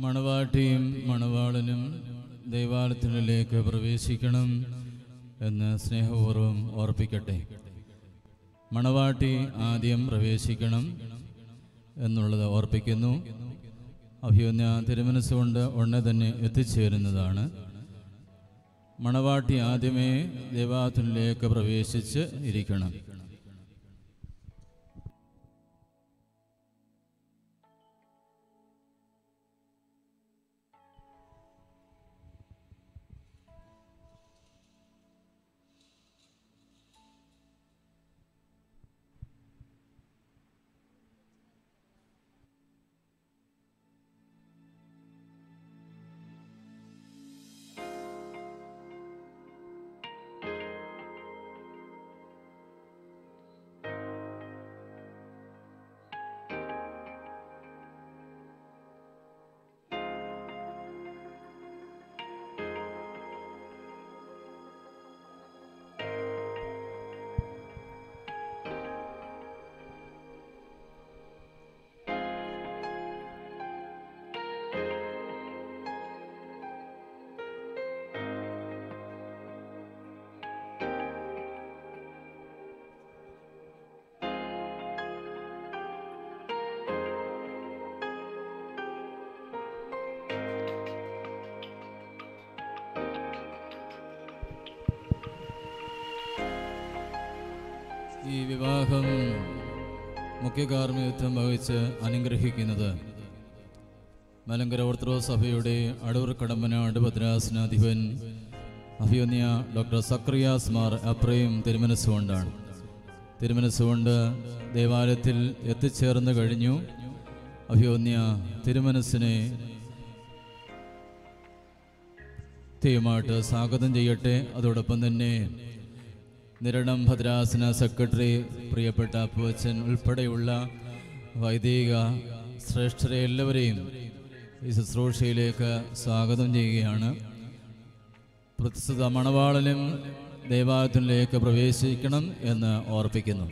മണവാട്ടിയും മണവാളനും ദൈവാലയത്തിലേക്ക് പ്രവേശിക്കണം എന്ന് സ്നേഹപൂർവം ഓർപ്പിക്കട്ടെ. മണവാട്ടി ആദ്യം പ്രവേശിക്കണം എന്നുള്ളത് ഓർപ്പിക്കുന്നു. അഭ്യുന്ന തിരുമനസ്സുകൊണ്ട് ഉടനെ തന്നെ എത്തിച്ചേരുന്നതാണ്. മണവാട്ടി ആദ്യമേ ദൈവാലയത്തിലേക്ക് പ്രവേശിച്ച് ഇരിക്കണം. കാർമ്മികത്വം അനുഗ്രഹിക്കുന്നത് മലങ്കര ഓർത്തഡോക്സ് സഭയുടെ അടൂർ കടമ്പന അടുഭദ്രാസനാധിപൻ അഭിയോന്യ ഡോക്ടർ സക്രിയാസ് മാർ അപ്രയും തിരുമനസ്സുകൊണ്ടാണ് തിരുമനസ്സുകൊണ്ട് ദേവാലയത്തിൽ എത്തിച്ചേർന്ന് കഴിഞ്ഞു. അഭിയോന്യ തിരുമനസ്സിനെ തീയുമായിട്ട് സ്വാഗതം ചെയ്യട്ടെ. അതോടൊപ്പം തന്നെ നിരണം ഭദ്രാസന സെക്രട്ടറി പ്രിയപ്പെട്ട അപ്പുവച്ചൻ ഉൾപ്പെടെയുള്ള വൈദിക ശ്രേഷ്ഠരെ എല്ലാവരെയും ഈ ശുശ്രൂഷയിലേക്ക് സ്വാഗതം ചെയ്യുകയാണ്. പ്രസ്തുത മണവാളനും ദേവാലയത്തിലേക്ക് പ്രവേശിക്കണം എന്ന് ഓർപ്പിക്കുന്നു.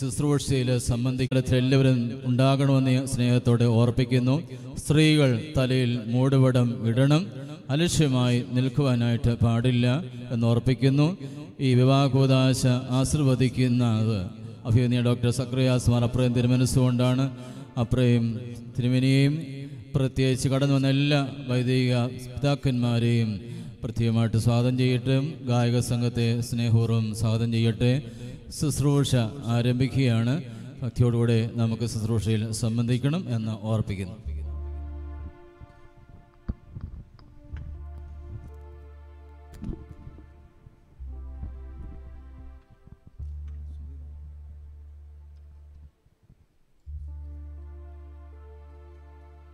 ശുശ്രൂഷയിൽ സംബന്ധിക്കുന്ന എല്ലാവരും ഉണ്ടാകണമെന്ന് സ്നേഹത്തോടെ ഓർപ്പിക്കുന്നു. സ്ത്രീകൾ തലയിൽ മൂടുപടം ഇടണം. അലക്ഷ്യമായി നിൽക്കുവാനായിട്ട് പാടില്ല എന്ന് ഓർപ്പിക്കുന്നു. ഈ വിവാഹോദാശ ആശീർവദിക്കുന്നത് അഭിനയ ഡോക്ടർ സക്രിയാസ് അപ്രയും തിരുമനസ്സുകൊണ്ടാണ്. അപ്രയും തിരുമനിയെയും പ്രത്യേകിച്ച് കടന്നു വന്ന എല്ലാ വൈദിക പിതാക്കന്മാരെയും പ്രത്യേകമായിട്ട് സ്വാഗതം ചെയ്യട്ടെ. ഗായക സംഘത്തെ സ്നേഹപൂർവം സ്വാഗതം ചെയ്യട്ടെ. ശുശ്രൂഷ ആരംഭിക്കുകയാണ് ഭക്തിയോടുകൂടെ നമുക്ക് ശുശ്രൂഷയിൽ സംബന്ധിക്കണം എന്ന് ഓർപ്പിക്കുന്നു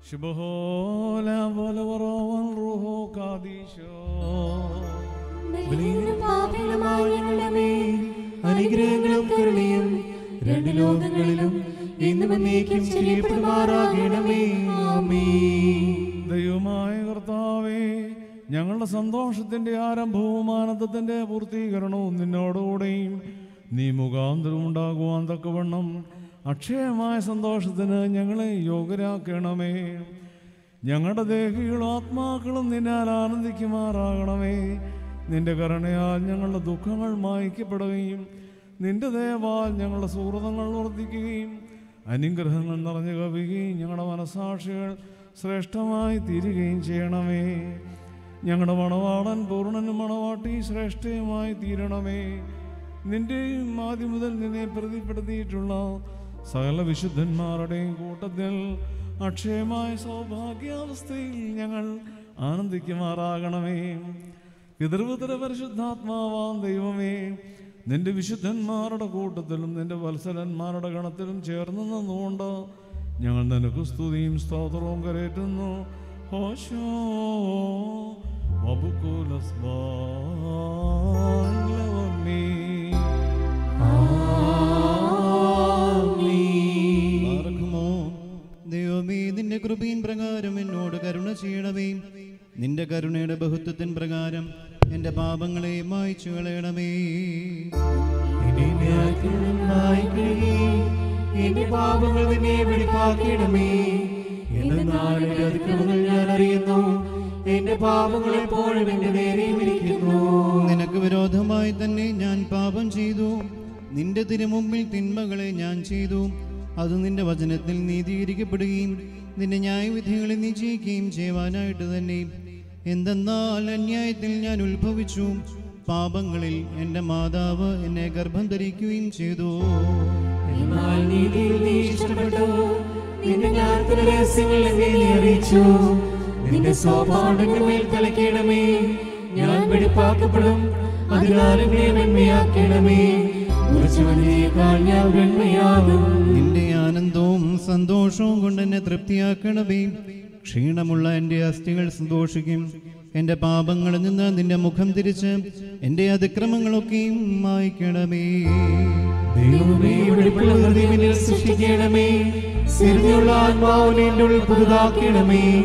شبهولا والورا روحو قاديشو ബലിഹീനരും പാപികളുമായ ഞങ്ങളുടെ മേൽ അനുഗ്രഹങ്ങളും കരുണയും രണ്ട് ലോകങ്ങളിലും ഇന്നും എന്നേക്കും ചെയ്യപ്പെടുമാറാകണമേ ആമേ ദൈവമായ കർത്താവേ ഞങ്ങളുടെ സന്തോഷത്തിന്റെ ആരംഭവും ആനന്ദത്തിന്റെ പൂർത്തീകരണവും നിന്നോടുകൂടെയും നീ മുഖാന്തരം ഉണ്ടാകുവാൻ തക്കവണ്ണം അക്ഷയമായ സന്തോഷത്തിന് ഞങ്ങളെ യോഗ്യരാക്കണമേ. ഞങ്ങളുടെ ദേഹികളും ആത്മാക്കളും നിന്നാൽ ആനന്ദിക്കുമാറാകണമേ. നിന്റെ കരുണയാൽ ഞങ്ങളുടെ ദുഃഖങ്ങൾ മായ്ക്കപ്പെടുകയും നിന്റെ ദയവാൽ ഞങ്ങളുടെ സുഹൃതങ്ങൾ വർദ്ധിക്കുകയും അനുഗ്രഹങ്ങൾ നിറഞ്ഞു കവിയുകയും ഞങ്ങളുടെ മനസാക്ഷികൾ ശ്രേഷ്ഠമായി തീരുകയും ചെയ്യണമേ. ഞങ്ങളുടെ മണവാളൻ പൂർണനും മണവാട്ടി ശ്രേഷ്ഠയുമായി തീരണമേ. നിന്റെയും ആദ്യം മുതൽ നിന്നെ പ്രതിപ്പെടുത്തിയിട്ടുള്ള സകല വിശുദ്ധന്മാരുടെയും കൂട്ടത്തിൽ അക്ഷയമായ സൗഭാഗ്യാവസ്ഥയിൽ ഞങ്ങൾ ആനന്ദിക്കുമാറാകണമേ. പിതൃപുത്ര പരിശുദ്ധാത്മാവാം ദൈവമേ നിന്റെ വിശുദ്ധന്മാരുടെ കൂട്ടത്തിലും നിന്റെ വത്സലന്മാരുടെ ഗണത്തിലും ചേർന്ന് നിന്നുകൊണ്ട് ഞങ്ങൾ നിനക്ക് സ്തുതിയും സ്തോത്രവും കരേറ്റുന്നു. ഹോശോ ദൈവമേ നിന്റെ കൃപയിൻ പ്രകാരം എന്നോട് കരുണ ചെയ്യണമേ. നിന്റെ കരുണയുടെ ബഹുത്വത്തിൻ പ്രകാരം എന്റെ പാപങ്ങളെ മായ്ച്ചു കളയണമേ. എന്റെ പാപങ്ങൾ നിന്നെ അതിക്രമങ്ങൾ ഞാൻ അറിയുന്നു. എന്റെ പാപങ്ങൾ എപ്പോഴും എന്റെ നേരെ ഇരിക്കുന്നു നിനക്ക് വിരോധമായി തന്നെ ഞാൻ പാപം ചെയ്തു. നിന്റെ തിരുമുമ്പിൽ തിന്മകളെ ഞാൻ ചെയ്തു. അത് നിന്റെ വചനത്തിൽ നീതീകരിക്കപ്പെടുകയും നിന്റെ ന്യായവിധികളെ നീ നിശ്ചയിക്കുകയും ചെയ്യുവാനായിട്ട് തന്നെ എന്തെന്നാൽ അന്യായത്തിൽ ഞാൻ ഉത്ഭവിച്ചു. പാപങ്ങളിൽ എന്റെ മാതാവ് എന്നെ ഗർഭം ധരിക്കുകയും ചെയ്തു. എന്നാൽ നീതിയിൽ നീ ഇഷ്ടപ്പെട്ടു. നിന്റെ ജ്ഞാനത്തിന്റെ രഹസ്യങ്ങൾ എന്നെ നീ അറിയിച്ചു. നിന്റെ സ്വഭാവം മേൽ തലയ്ക്കണമേ ഞാൻ വെടിപ്പാക്കപ്പെടും. അതിനാൽ എന്നെ വെണ്മയാക്കണമേ. ഉറച്ചുവതിയേക്കാൾ ഞാൻ നിന്റെ ആനന്ദവും സന്തോഷവും കൊണ്ട് എന്നെ തൃപ്തിയാക്കണമേ. ക്ഷീണമുള്ള എന്റെ അസ്ഥികൾ സന്തോഷിക്കും. എന്റെ പാപങ്ങളിൽ നിന്ന് നിന്റെ മുഖം തിരിച്ച് എന്റെ അതിക്രമങ്ങളൊക്കെയും മായ്ക്കണമേ. ദൈവമേ സൃഷ്ടിക്കണമേ. സ്ഥിരതയുള്ള ആത്മാവിനെ എന്റെ ഉള്ളിൽ പുതുതാക്കണമേ.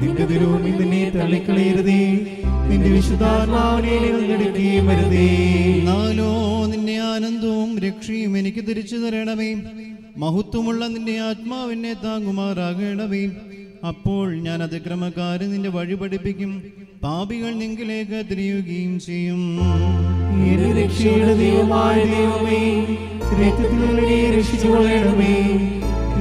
നിന്റെ തിരുവുമ്പിൽ നിന്നെ തള്ളിക്കളയരുതേ. നിന്റെ വിശുദ്ധാത്മാവിനെ നിന്നെടുക്കുകയും വരുതേ. എന്നാലോ നിന്റെ ആനന്ദവും രക്ഷയും എനിക്ക് തിരിച്ചു തരണമേ. മഹത്വമുള്ള നിന്റെ ആത്മാവിനെ താങ്ങുമാറാകണമേ. അപ്പോൾ ഞാൻ അതിക്രമക്കാരൻ നിന്റെ വഴി പഠിപ്പിക്കും. പാപികൾ നിങ്കിലേക്ക് തിരിയുകയും ചെയ്യും. എന്റെ രക്ഷയുടെ ദൈവമായ ദൈവമേ രക്തത്തിൽ നിന്നെ രക്ഷിച്ചു കൊള്ളണമേ.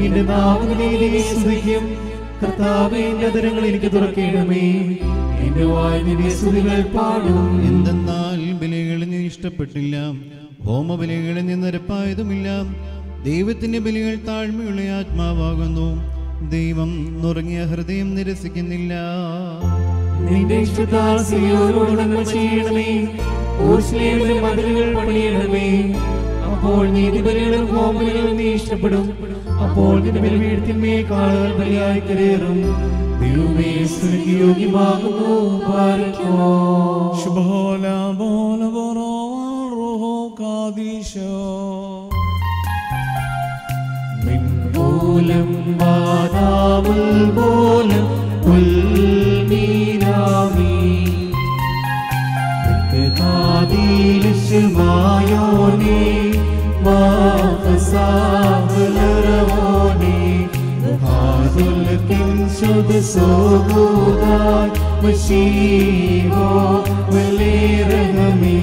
എന്റെ നാമത്തിനെ നീ സ്തുതിക്കും. കർത്താവേ എന്റെ അതരങ്ങൾ എനിക്ക് തുറക്കണമേ. എന്റെ വായ നിന്റെ സ്തുതികൾ പാടും. എന്തെന്നാൽ നീ ഇഷ്ടപ്പെട്ടില്ല. ഹോമബലികളിൽ നിന്ന് നിരപ്പായതുമില്ല. ദൈവത്തിന്റെ ബലികൾ താഴ്മയുള്ള ആത്മാവാകുന്നു. ദൈവം നുറങ്ങിയ ഹൃദയം നിരസിക്കുന്നില്ല. നിന്റെ ചെയ്യണമേ. മതിലുകൾ പണിയണമേ. അപ്പോൾ നീതിബലികളും ഹോമബലികളും നീ ഇഷ്ടപ്പെടും. അപ്പോൾ നിന്റെ ബലിപീഠത്തിന്മേ കാളുകൾ ബലിയായി ദൈവമേ ശുഭോല ബോല ബോറോ റോഹോ കാദീശോ മിൻമൂലം വാദാമുൽ പോലം പുൽമീനാമി മായോനെ വാഫസാഹലറവോനെ ഹാദുൽ കിൻസുദ് സോഗുദായ് മശീഹോ വലേരഹമേ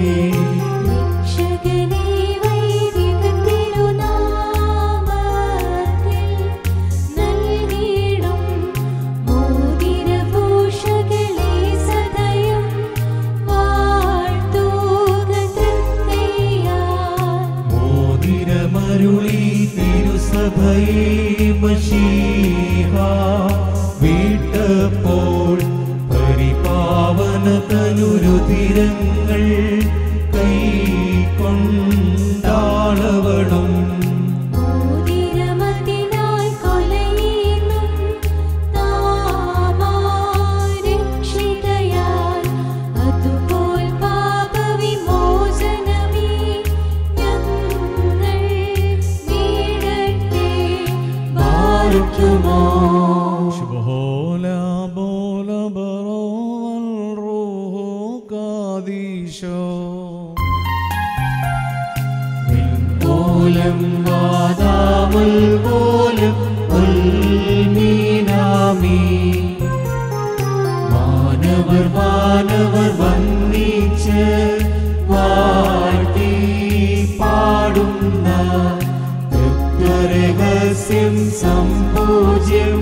തൃത്വരഹസ്യം സംപൂജ്യം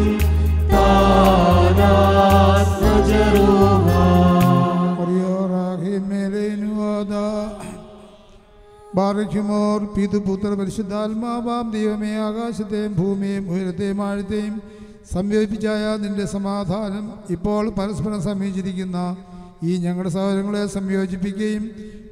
ബാറയ്ക്കുമോർ പിതുപുത്ര പരിശുദ്ധാത്മാവാം ദൈവമേ ആകാശത്തെയും ഭൂമിയെയും ഉയരത്തെയും ആഴത്തെയും സംയോജിപ്പിച്ചായ നിന്റെ സമാധാനം ഇപ്പോൾ പരസ്പരം സമീപിച്ചിരിക്കുന്ന ഈ ഞങ്ങളുടെ സഹോദരങ്ങളെ സംയോജിപ്പിക്കുകയും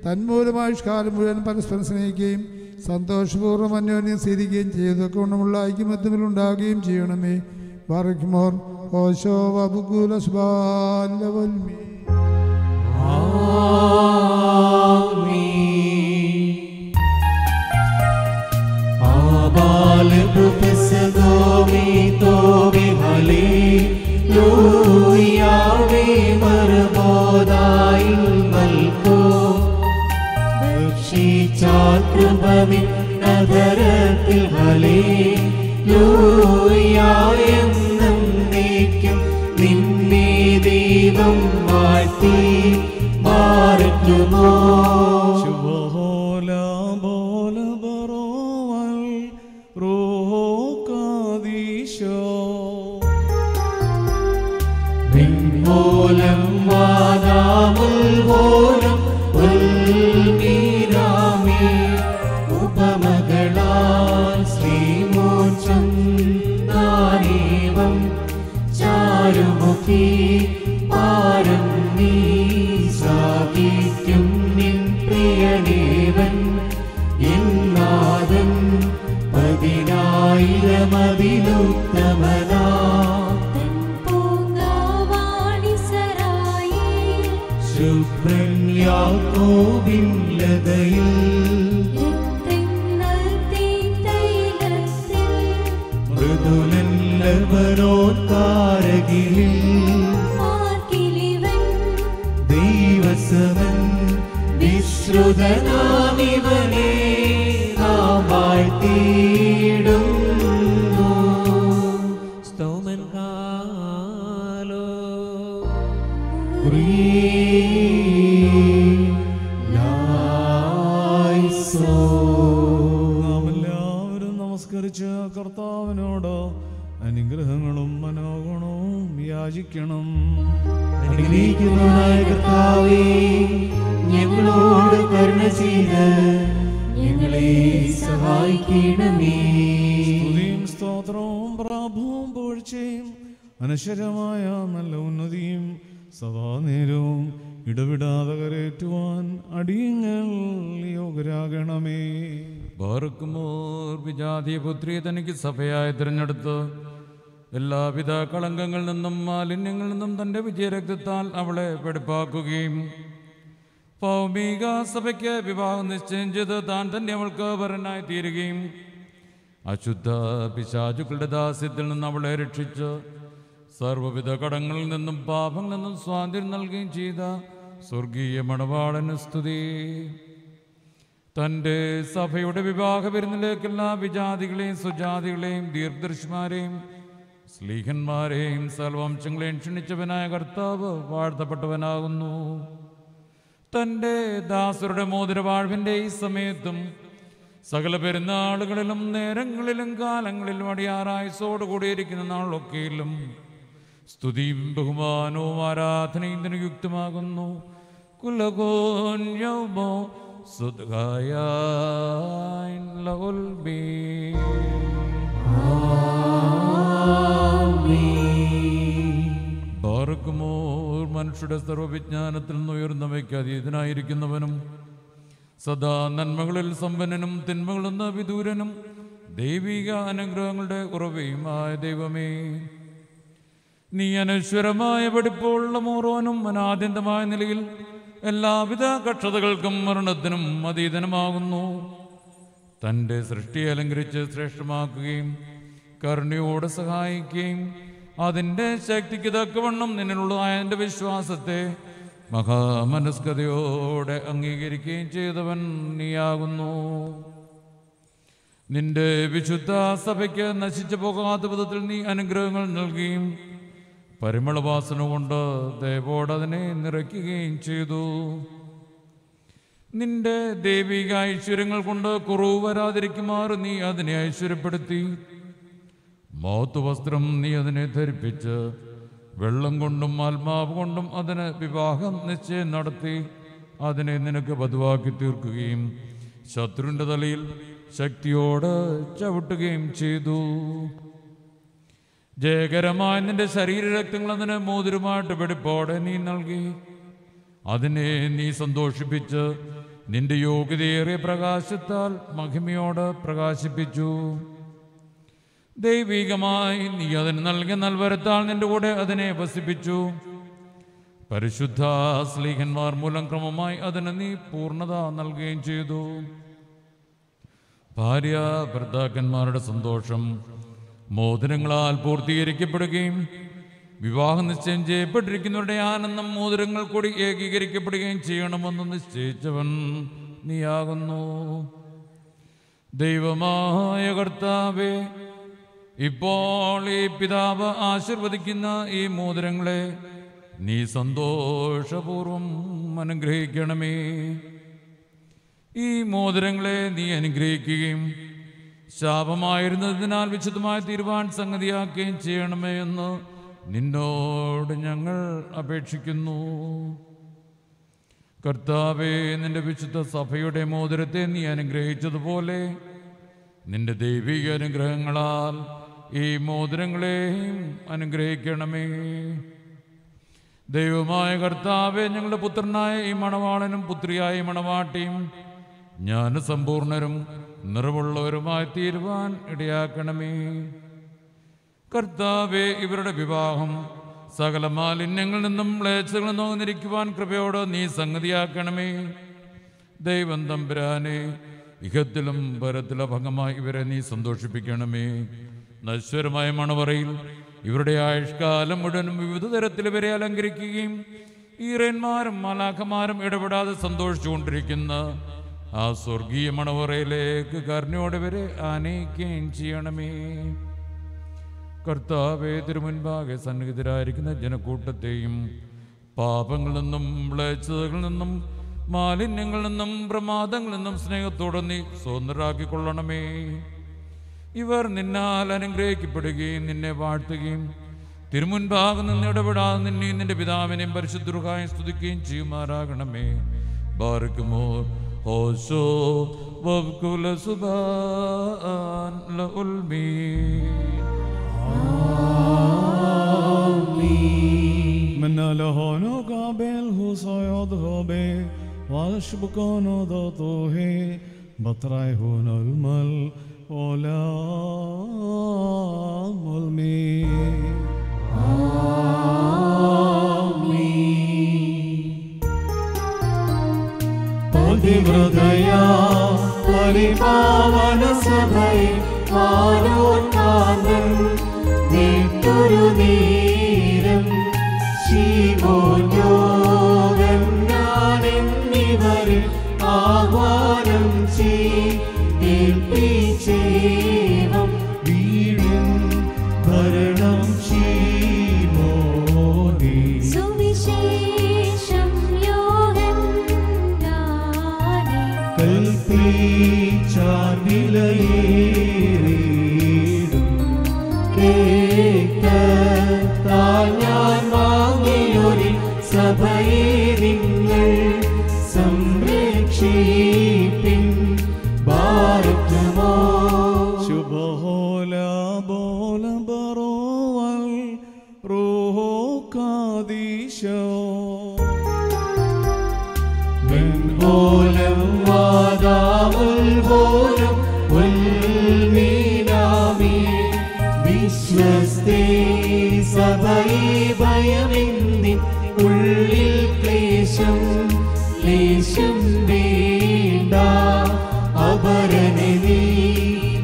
തന്മൂലമായുഷ്കാലം മുഴുവൻ പരസ്പരം സ്നേഹിക്കുകയും സന്തോഷപൂർവം അന്യോന്യം സ്വീകരിക്കുകയും ചെയ്തൊക്കെ ഗുണമുള്ള ഐക്യമത്യമിലുണ്ടാകുകയും ചെയ്യണമേ. ബാറയ്ക്കുമോർ ഓശോ വബുകുല من نظرت عليه لو يا സഭയായി തിരഞ്ഞെടുത്ത് എല്ലാവിധ കളങ്കങ്ങളിൽ നിന്നും മാലിന്യങ്ങളിൽ നിന്നും തന്റെ വിജയരക്തത്താൽ അവളെ വെടിപ്പാക്കുകയും ഭൗമിക സഭയ്ക്ക് വിവാഹം നിശ്ചയം ചെയ്ത് താൻ തന്നെ അവൾക്ക് വരനായി തീരുകയും അശുദ്ധ പിശാചുക്കളുടെ ദാസ്യത്തിൽ നിന്ന് അവളെ രക്ഷിച്ച് സർവവിധ കടങ്ങളിൽ നിന്നും പാപങ്ങളിൽ നിന്നും സ്വാതന്ത്ര്യം നൽകുകയും ചെയ്ത സ്വർഗീയ മണവാളന് സ്തുതി. തന്റെ സഭയുടെ വിവാഹ വിരുന്നിലേക്ക് എല്ലാ വിജാതികളെയും സുജാതികളെയും ദീർഘദർശിമാരെയും സ്ലീഹന്മാരെയും സർവംശങ്ങളെയും ക്ഷണിച്ചവനായ കർത്താവ് വാഴ്ത്തപ്പെട്ടവനാകുന്നു. തന്റെ ദാസരുടെ മോതിരവാഴ്വിന്റെ ഈ സമയത്തും സകല പെരുന്നാളുകളിലും നേരങ്ങളിലും കാലങ്ങളിലും അടിയാറായുസോടുകൂടിയിരിക്കുന്ന നാളൊക്കെയിലും സ്തുതിയും ബഹുമാനവും ആരാധനയും ഇതിനു യുക്തമാകുന്നു. സുദ്ഗായ ലഉൽബീ ബാർക്കുമോർ മനുഷ്യരുടെ സർവവിജ്ഞാനത്തിൽ നിന്ന് ഉയർന്നവയ്ക്ക് അതീതനായിരിക്കുന്നവനും സദാ നന്മകളിൽ സമ്പന്നനും തിന്മകളിൽ നിന്ന് വിദൂരനും ദൈവിക അനുഗ്രഹങ്ങളുടെ ഉറവയുമായ ദൈവമേ നീ അനശ്വരമായ പഠിപ്പുള്ള മോറോനും അനാദ്യന്തമായ നിലയിൽ എല്ലാവിധ കക്ഷതകൾക്കും മരണത്തിനും അതീതനമാകുന്നു. തന്റെ സൃഷ്ടിയെ അലങ്കരിച്ച് ശ്രേഷ്ഠമാക്കുകയും കരുണയോടെ സഹായിക്കുകയും അതിന്റെ ശക്തിക്ക് തക്കവണ്ണം നിന്നിലുള്ളതായ എന്റെ വിശ്വാസത്തെ മഹാമനസ്കതയോടെ അംഗീകരിക്കുകയും ചെയ്തവൻ നീയാകുന്നു. നിന്റെ വിശുദ്ധ സഭയ്ക്ക് നശിച്ചു പോകാത്ത വിധത്തിൽ നീ അനുഗ്രഹങ്ങൾ നൽകുകയും പരിമളവാസന കൊണ്ട് ദേവോടതിനെ നിറയ്ക്കുകയും ചെയ്തു. നിന്റെ ദൈവിക ഐശ്വര്യങ്ങൾ കൊണ്ട് കുറവ് വരാതിരിക്കുമാറ് നീ അതിനെ ഐശ്വര്യപ്പെടുത്തി. മോത്ത് വസ്ത്രം നീ അതിനെ ധരിപ്പിച്ച് വെള്ളം കൊണ്ടും ആത്മാവ് കൊണ്ടും അതിന് വിവാഹം നിശ്ചയം നടത്തി. അതിനെ നിനക്ക് പതിവാക്കി തീർക്കുകയും ശത്രുവിന്റെ തലയിൽ ശക്തിയോട് ചവിട്ടുകയും ചെയ്തു. ജയകരമായ നിന്റെ ശരീരരക്തങ്ങൾ അതിന് മോതിരമായിട്ട് വെടിപ്പോടെ നീ നൽകി. അതിനെ നീ സന്തോഷിപ്പിച്ച് നിന്റെ യോഗ്യതയേറിയ പ്രകാശത്താൽ മഹിമയോട് പ്രകാശിപ്പിച്ചു. ദൈവികമായി നീ അതിന് നൽകിയ നൽവരത്താൽ നിന്റെ കൂടെ അതിനെ വസിപ്പിച്ചു. പരിശുദ്ധ സ്ലീഹന്മാർ മൂലം ക്രമമായി അതിന് നീ പൂർണത നൽകുകയും ചെയ്തു. ഭാര്യ ഭർത്താക്കന്മാരുടെ സന്തോഷം മോതിരങ്ങളാൽ പൂർത്തീകരിക്കപ്പെടുകയും വിവാഹം നിശ്ചയം ചെയ്യപ്പെട്ടിരിക്കുന്നവരുടെ ആനന്ദം മോതിരങ്ങൾ കൂടി ഏകീകരിക്കപ്പെടുകയും ചെയ്യണമെന്ന് നിശ്ചയിച്ചവൻ നീയാകുന്നു. ദൈവമായ കർത്താവേ ഇപ്പോൾ ഈ പിതാവ് ആശീർവദിക്കുന്ന ഈ മോതിരങ്ങളെ നീ സന്തോഷപൂർവം അനുഗ്രഹിക്കണമേ. ഈ മോതിരങ്ങളെ നീ അനുഗ്രഹിക്കുകയും ശാപമായിരുന്നതിനാൽ വിശുദ്ധമായി തീരുവാൻ സംഗതിയാക്കുകയും ചെയ്യണമേ എന്ന് നിന്നോട് ഞങ്ങൾ അപേക്ഷിക്കുന്നു. കർത്താവേ നിന്റെ വിശുദ്ധ സഭയുടെ മോതിരത്തെ നീ അനുഗ്രഹിച്ചതുപോലെ നിന്റെ ദൈവിക അനുഗ്രഹങ്ങളാൽ ഈ മോതിരങ്ങളെയും അനുഗ്രഹിക്കണമേ. ദൈവമായ കർത്താവെ ഞങ്ങളുടെ പുത്രനായ ഈ മണവാളനും പുത്രിയായ മണവാട്ടിയും ജ്ഞാനസമ്പൂർണരും നിറവുള്ളവരുമായി തീരുവാൻ ഇടയാക്കണമേ. കർത്താവെ ഇവരുടെ വിവാഹം സകല മാലിന്യങ്ങളിൽ നിന്നും മ്ലേച്ഛകളിൽ നോന്നിരിക്കുവാൻ കൃപയോട് നീ സംഗതിയാക്കണമേ. ദൈവം തമ്പുരാനെ ഇഹത്തിലും പരത്തിലും ഇവരെ നീ സന്തോഷിപ്പിക്കണമേ. നശ്വരമായ മണവറയിൽ ഇവരുടെ ആയുഷ്കാലം മുഴുവനും വിവിധ തരത്തിൽ ഇവരെ അലങ്കരിക്കുകയും ഈറന്മാരും മലാഖമാരും ഇടപെടാതെ സന്തോഷിച്ചുകൊണ്ടിരിക്കുന്ന ആ സ്വർഗീയ മണവറയിലേക്ക് കരുണയോടെ വരെ ആനയിക്കുകയും ചെയ്യണമേ. കർത്താവേ തിരുമുൻപാകെ സന്നിഹിതരായിരിക്കുന്ന ജനക്കൂട്ടത്തെയും പാപങ്ങളിൽ നിന്നും വിളച്ചതകളിൽ നിന്നും മാലിന്യങ്ങളിൽ നിന്നും പ്രമാദങ്ങളിൽ നിന്നും സ്നേഹത്തോടെ നീ സ്വതന്ത്രരാക്കിക്കൊള്ളണമേ. ഇവർ നിന്നാൽ അനുഗ്രഹിക്കപ്പെടുകയും നിന്നെ വാഴ്ത്തുകയും തിരുമുൻപാകെ നിന്ന് ഇടപെടാതെ നിന്നെയും നിന്റെ പിതാവിനെയും പരിശുദ്ധുഹായും സ്തുതിക്കുകയും ചെയ്യുമാറാകണമേ. خشوع وبكل سبان لألمين آمين من لهون قابله سيذهب واشبكون ضطوه بطريهون المل ولا ملمي آمين പതിവ്രതയ പരിപാവന സഭയെ മാനോത്ഥാനം നീട്ടൊരു നേരം ശിവോദ്യോഗം ഞാനെന്നിവരിൽ ആഹ്വാനം ചെയ്യിപ്പിച്ചേവം സഭയെ ഭയമെന്നിൻ ഉള്ളിൽ ക്ലേശം ക്ലേശം വേണ്ട. അപരനെ നീ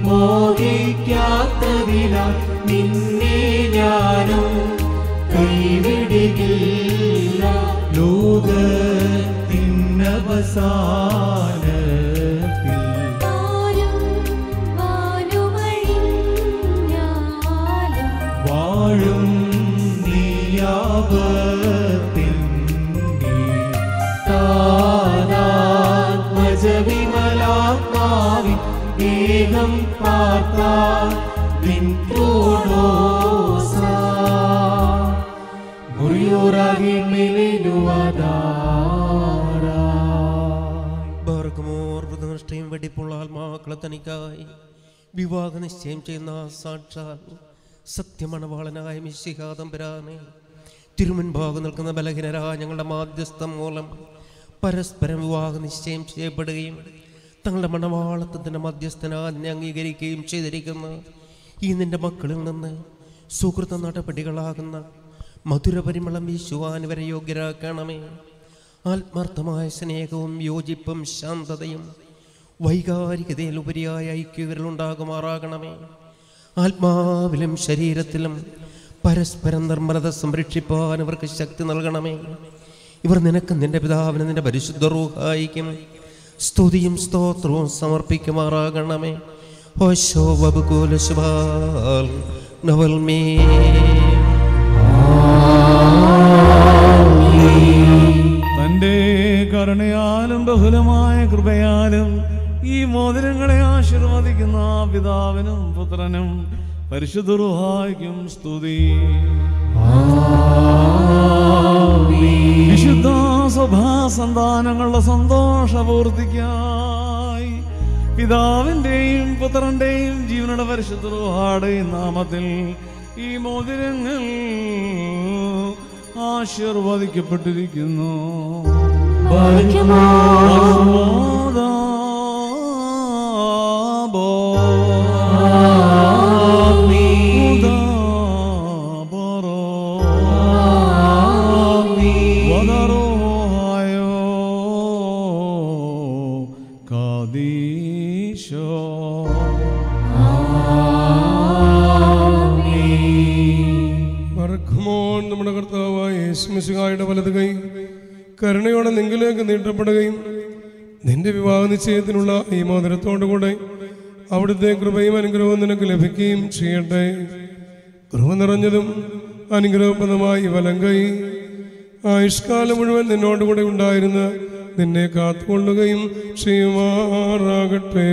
മോഹിക്കാത്തതിനാൽ നിന്നെ ഞാനും കൈവിടുകില്ല ലോകത്തിനവസാനത്തിൽ ആത്മാക്കളെ തനിക്കായി വിവാഹ നിശ്ചയം ചെയ്യുന്ന സാക്ഷാൽ സത്യമണവാളനായ മിശിഹാദംബരാനെ തിരുമുൻഭാഗം നിൽക്കുന്ന ബലഹീനരായ ഞങ്ങളുടെ മാധ്യസ്ഥം മൂലം പരസ്പരം വിവാഹ നിശ്ചയം ചെയ്യപ്പെടുകയും തങ്ങളുടെ മണവാളത്വത്തിന്റെ മധ്യസ്ഥനായി നിന്നെ അംഗീകരിക്കുകയും ചെയ്തിരിക്കുന്ന ഈ നിന്റെ മക്കളിൽ നിന്ന് സുഹൃത്ത നടപടികളാകുന്ന മധുരപരിമളം വീശുവാൻ വരെ യോഗ്യരാക്കണമേ. ആത്മാർത്ഥമായ സ്നേഹവും യോജിപ്പും ശാന്തതയും വൈകാരികതയിൽ ഉപരിയായ ഐക്യവരിലുണ്ടാകുമാറാകണമേ. ആത്മാവിലും ശരീരത്തിലും പരസ്പരം നിർമ്മലത സംരക്ഷിപ്പാൻ ഇവർക്ക് ശക്തി നൽകണമേ. ഇവർ നിനക്ക് നിന്റെ പിതാവിന് നിന്റെ പരിശുദ്ധ റൂഹായിക്കും സ്തുതിയും സ്തോത്രവും സമർപ്പിക്കുമാറാകണമേ. തന്റെ കരുണയാലും ബഹുലമായ കൃപയാലും ഈ മോതിരങ്ങളെ ആശീർവദിക്കുന്ന പിതാവിനും പുത്രനും പരിശുദ്ധുഹായിക്കും സ്തുതി. വിശുദ്ധ സഭാ സന്താനങ്ങളുടെ സന്തോഷപൂർത്തിക്കായി പിതാവിന്റെയും പുത്രന്റെയും ജീവനുടെ പരിശുദ്ധ നാമത്തിൽ ഈ മോതിരങ്ങൾ ആശീർവദിക്കപ്പെട്ടിരിക്കുന്നു. നിശ്ചയത്തിനുള്ള ഈ മോതിരത്തോടുകൂടെ അവിടുത്തെ കൃപയും അനുഗ്രഹവും നിനക്ക് ലഭിക്കുകയും ചെയ്യട്ടെ. കൃപ നിറഞ്ഞതും അനുഗ്രഹപ്രദമായി വലങ്കൈ ആയുഷ്കാലം മുഴുവൻ നിന്നോടുകൂടെ ഉണ്ടായിരുന്ന നിന്നെ കാത്തുകൊള്ളുകയും ചെയ്യുമാറാകട്ടെ.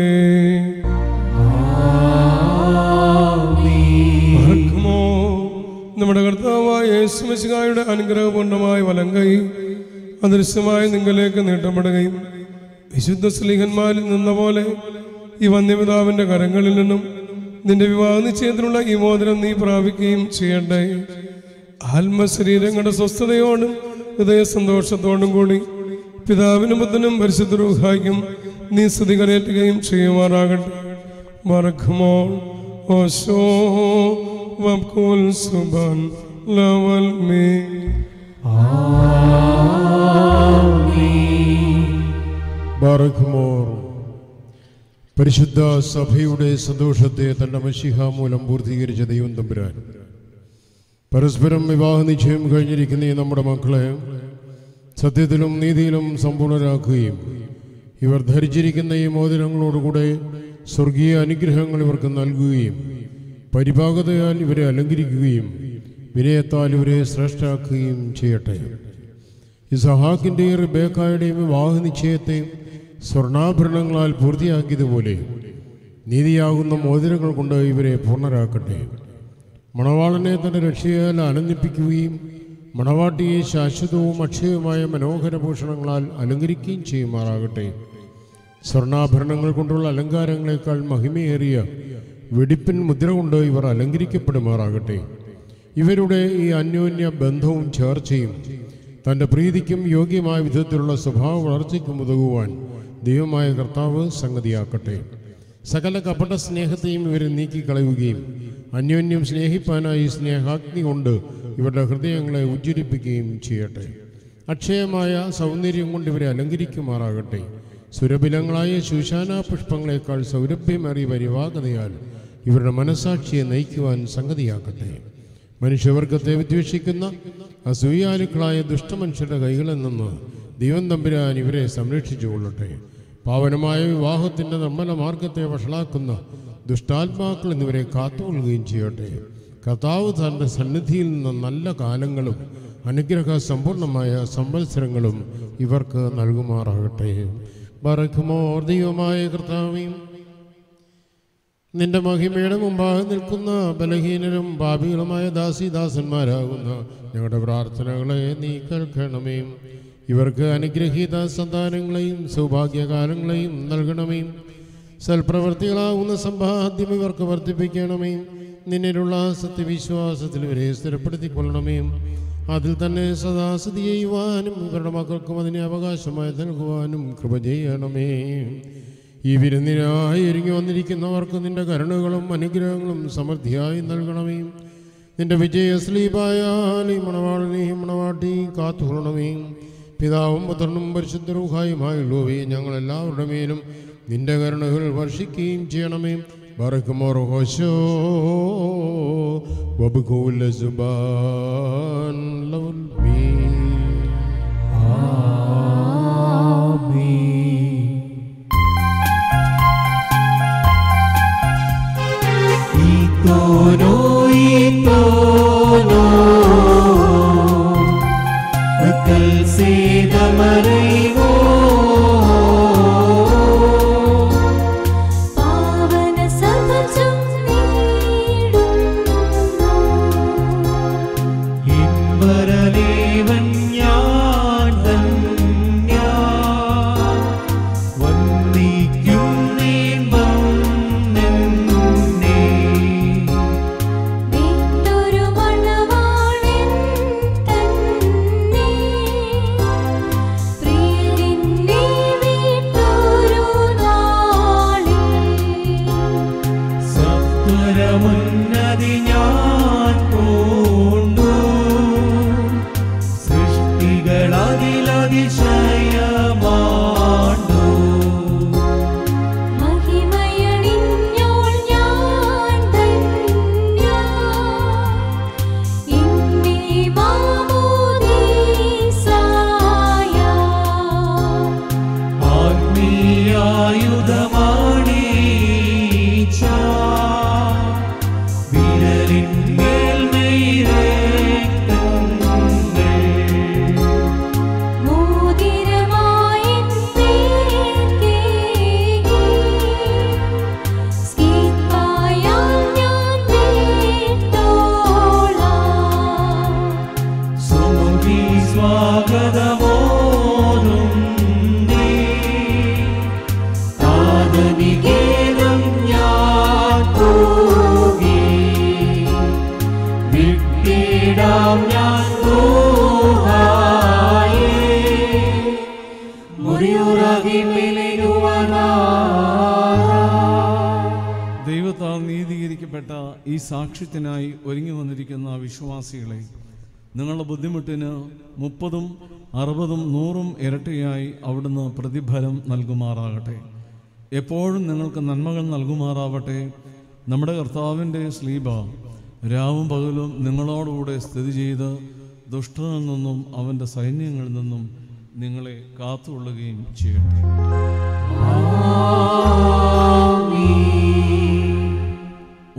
മറക്കുമോ? നമ്മുടെ കർത്താവായ യേശുമശികായുടെ അനുഗ്രഹപൂർണമായ വലങ്കൈ അദൃശ്യമായി നിങ്ങളിലേക്ക് നീട്ടപ്പെടുകയും വിശുദ്ധ സ്ലീഹന്മാരിൽ നിന്ന പോലെ ഈ വന്യപിതാവിന്റെ കരങ്ങളിൽ നിന്നും നിന്റെ വിവാഹ നിശ്ചയത്തിനുള്ള ഈ മോദനം നീ പ്രാപിക്കുകയും ചെയ്യണ്ടേ. ആത്മശരീരങ്ങളുടെ സ്വസ്ഥതയോടും ഹൃദയ സന്തോഷത്തോടും കൂടി പിതാവിനും ബുദ്ധനും പരിശുദ്ധ രൂഹായിക്കും നീ സ്തുതി കരയറ്റുകയും ചെയ്യുമാറാകട്ടെ സുബൻ ലവൽ മീ ബാറഖ്മോർ പരിശുദ്ധ സഭയുടെ സന്തോഷത്തെ തന്റെ മഷിഹ മൂലം പൂർത്തീകരിച്ച ദൈവം തമ്പുരാൻ. പരസ്പരം വിവാഹ നിശ്ചയം കഴിഞ്ഞിരിക്കുന്ന ഈ നമ്മുടെ മക്കളെ സത്യത്തിലും നീതിയിലും സമ്പൂർണരാക്കുകയും ഇവർ ധരിച്ചിരിക്കുന്ന ഈ മോതിരങ്ങളോടുകൂടെ സ്വർഗീയ അനുഗ്രഹങ്ങൾ ഇവർക്ക് നൽകുകയും പരിപാകതയാൽ ഇവരെ അലങ്കരിക്കുകയും വിനയത്താൽ ഇവരെ ശ്രേഷ്ഠാക്കുകയും ചെയ്യട്ടെ. ഇസഹാക്കിന്റെയും റിബേക്കായുടെയും വിവാഹ നിശ്ചയത്തെ സ്വർണാഭരണങ്ങളാൽ പൂർത്തിയാക്കിയതുപോലെ നീതിയാകുന്ന മോതിരങ്ങൾ കൊണ്ട് ഇവരെ പൂർണരാക്കട്ടെ. മണവാളനെ തന്റെ രക്ഷയാൽ ആനന്ദിപ്പിക്കുകയും മണവാട്ടിയെ ശാശ്വതവും അക്ഷയവുമായ മനോഹര ഭൂഷണങ്ങളാൽ അലങ്കരിക്കുകയും ചെയ്യുമാറാകട്ടെ. സ്വർണാഭരണങ്ങൾ കൊണ്ടുള്ള അലങ്കാരങ്ങളെക്കാൾ മഹിമയേറിയ വെടിപ്പിൻ മുദ്ര കൊണ്ട് ഇവർ അലങ്കരിക്കപ്പെടുമാറാകട്ടെ. ഇവരുടെ ഈ അന്യോന്യ ബന്ധവും ചേർച്ചയും തന്റെ പ്രീതിക്കും യോഗ്യമായ വിധത്തിലുള്ള സ്വഭാവ വളർച്ചയ്ക്കും ഉതകുവാൻ ദൈവമായ കർത്താവ് സംഗതിയാക്കട്ടെ. സകല കപട സ്നേഹത്തെയും ഇവരെ നീക്കിക്കളയുകയും അന്യോന്യം സ്നേഹിപ്പാനായി സ്നേഹാഗ്നി കൊണ്ട് ഇവരുടെ ഹൃദയങ്ങളെ ഉജ്ജ്വലിപ്പിക്കുകയും ചെയ്യട്ടെ. അക്ഷയമായ സൗന്ദര്യം കൊണ്ട് ഇവരെ അലങ്കരിക്കുമാറാകട്ടെ. സുരബിലങ്ങളായ ശുശാന പുഷ്പങ്ങളെക്കാൾ സൗരഭ്യമേറിയ പരിവാഗതയാൽ ഇവരുടെ മനസാക്ഷിയെ നയിക്കുവാൻ സംഗതിയാക്കട്ടെ. മനുഷ്യവർഗത്തെ വിദ്വേഷിക്കുന്ന അസൂയാലുക്കളായ ദുഷ്ടമനുഷ്യരുടെ കൈകളിൽ നിന്ന് ദൈവം തമ്പുരാൻ ഇവരെ സംരക്ഷിച്ചു കൊള്ളട്ടെ പാവനമായ വിവാഹത്തിന്റെ നിർമ്മല മാർഗത്തെ വഷളാക്കുന്ന ദുഷ്ടാത്മാക്കൾ എന്നിവരെ കാത്തുകൊള്ളുകയും ചെയ്യട്ടെ. കർത്താവ് തന്റെ സന്നിധിയിൽ നിന്ന് നല്ല കാലങ്ങളും അനുഗ്രഹ സമ്പൂർണമായ സംവത്സരങ്ങളും ഇവർക്ക് നൽകുമാറാകട്ടെ. ബറക്കുമോ ദൈവമായ കർത്താവേയും നിന്റെ മഹിമയുടെ മുമ്പാകെ നിൽക്കുന്ന ബലഹീനരും പാപികളുമായ ദാസിദാസന്മാരാകുന്ന ഞങ്ങളുടെ പ്രാർത്ഥനകളെ നീ കേൾക്കണമേ. ഇവർക്ക് അനുഗ്രഹീത സന്താനങ്ങളെയും സൗഭാഗ്യകാലങ്ങളെയും നൽകണമേ. സൽപ്രവർത്തികളാകുന്ന സമ്പാദ്യം ഇവർക്ക് വർദ്ധിപ്പിക്കണമേ. നിന്നിലുള്ള സത്യവിശ്വാസത്തിൽ ഇവരെ സ്ഥിരപ്പെടുത്തിക്കൊള്ളണമേ. അതിൽ തന്നെ സദാ സ്ഥിതി ചെയ്യുവാനും ഇവരുടെ മക്കൾക്കും അതിനെ അവകാശമായി നൽകുവാനും കൃപ ചെയ്യണമേ. ഈ വിരുന്നിനായി ഒരുങ്ങി വന്നിരിക്കുന്നവർക്ക് നിന്റെ കരുണകളും അനുഗ്രഹങ്ങളും സമൃദ്ധിയായി നൽകണമേ. നിന്റെ വിജയ സ്ലീപായാലും ഈ മണവാളിനെയും മണവാട്ടിയും കാത്തുകൊള്ളണമേ. പിതാവും പുത്രനും പരിശുദ്ധരൂഹായുമായുള്ളവേ ഞങ്ങൾ എല്ലാവരുടെ മേലും നിന്റെ കരുണകൾ വർഷിക്കുകയും ചെയ്യണമേ. ബറക്കുമോർ ഹോശോ വബുകൂല സുബാൻ itono, Maria. ബുദ്ധിമുട്ടിന് മുപ്പതും അറുപതും നൂറും ഇരട്ടിയായി അവിടുന്ന് പ്രതിഫലം നൽകുമാറാകട്ടെ. എപ്പോഴും നിങ്ങൾക്ക് നന്മകൾ നൽകുമാറാവട്ടെ. നമ്മുടെ കർത്താവിന്റെ സ്ലീബ രാവും പകലും നിങ്ങളോടുകൂടെ സ്ഥിതി ചെയ്ത് ദുഷ്ടനിൽ നിന്നും അവന്റെ സൈന്യങ്ങളിൽ നിന്നും നിങ്ങളെ കാത്തുകൊള്ളുകയും ചെയ്യട്ടെ.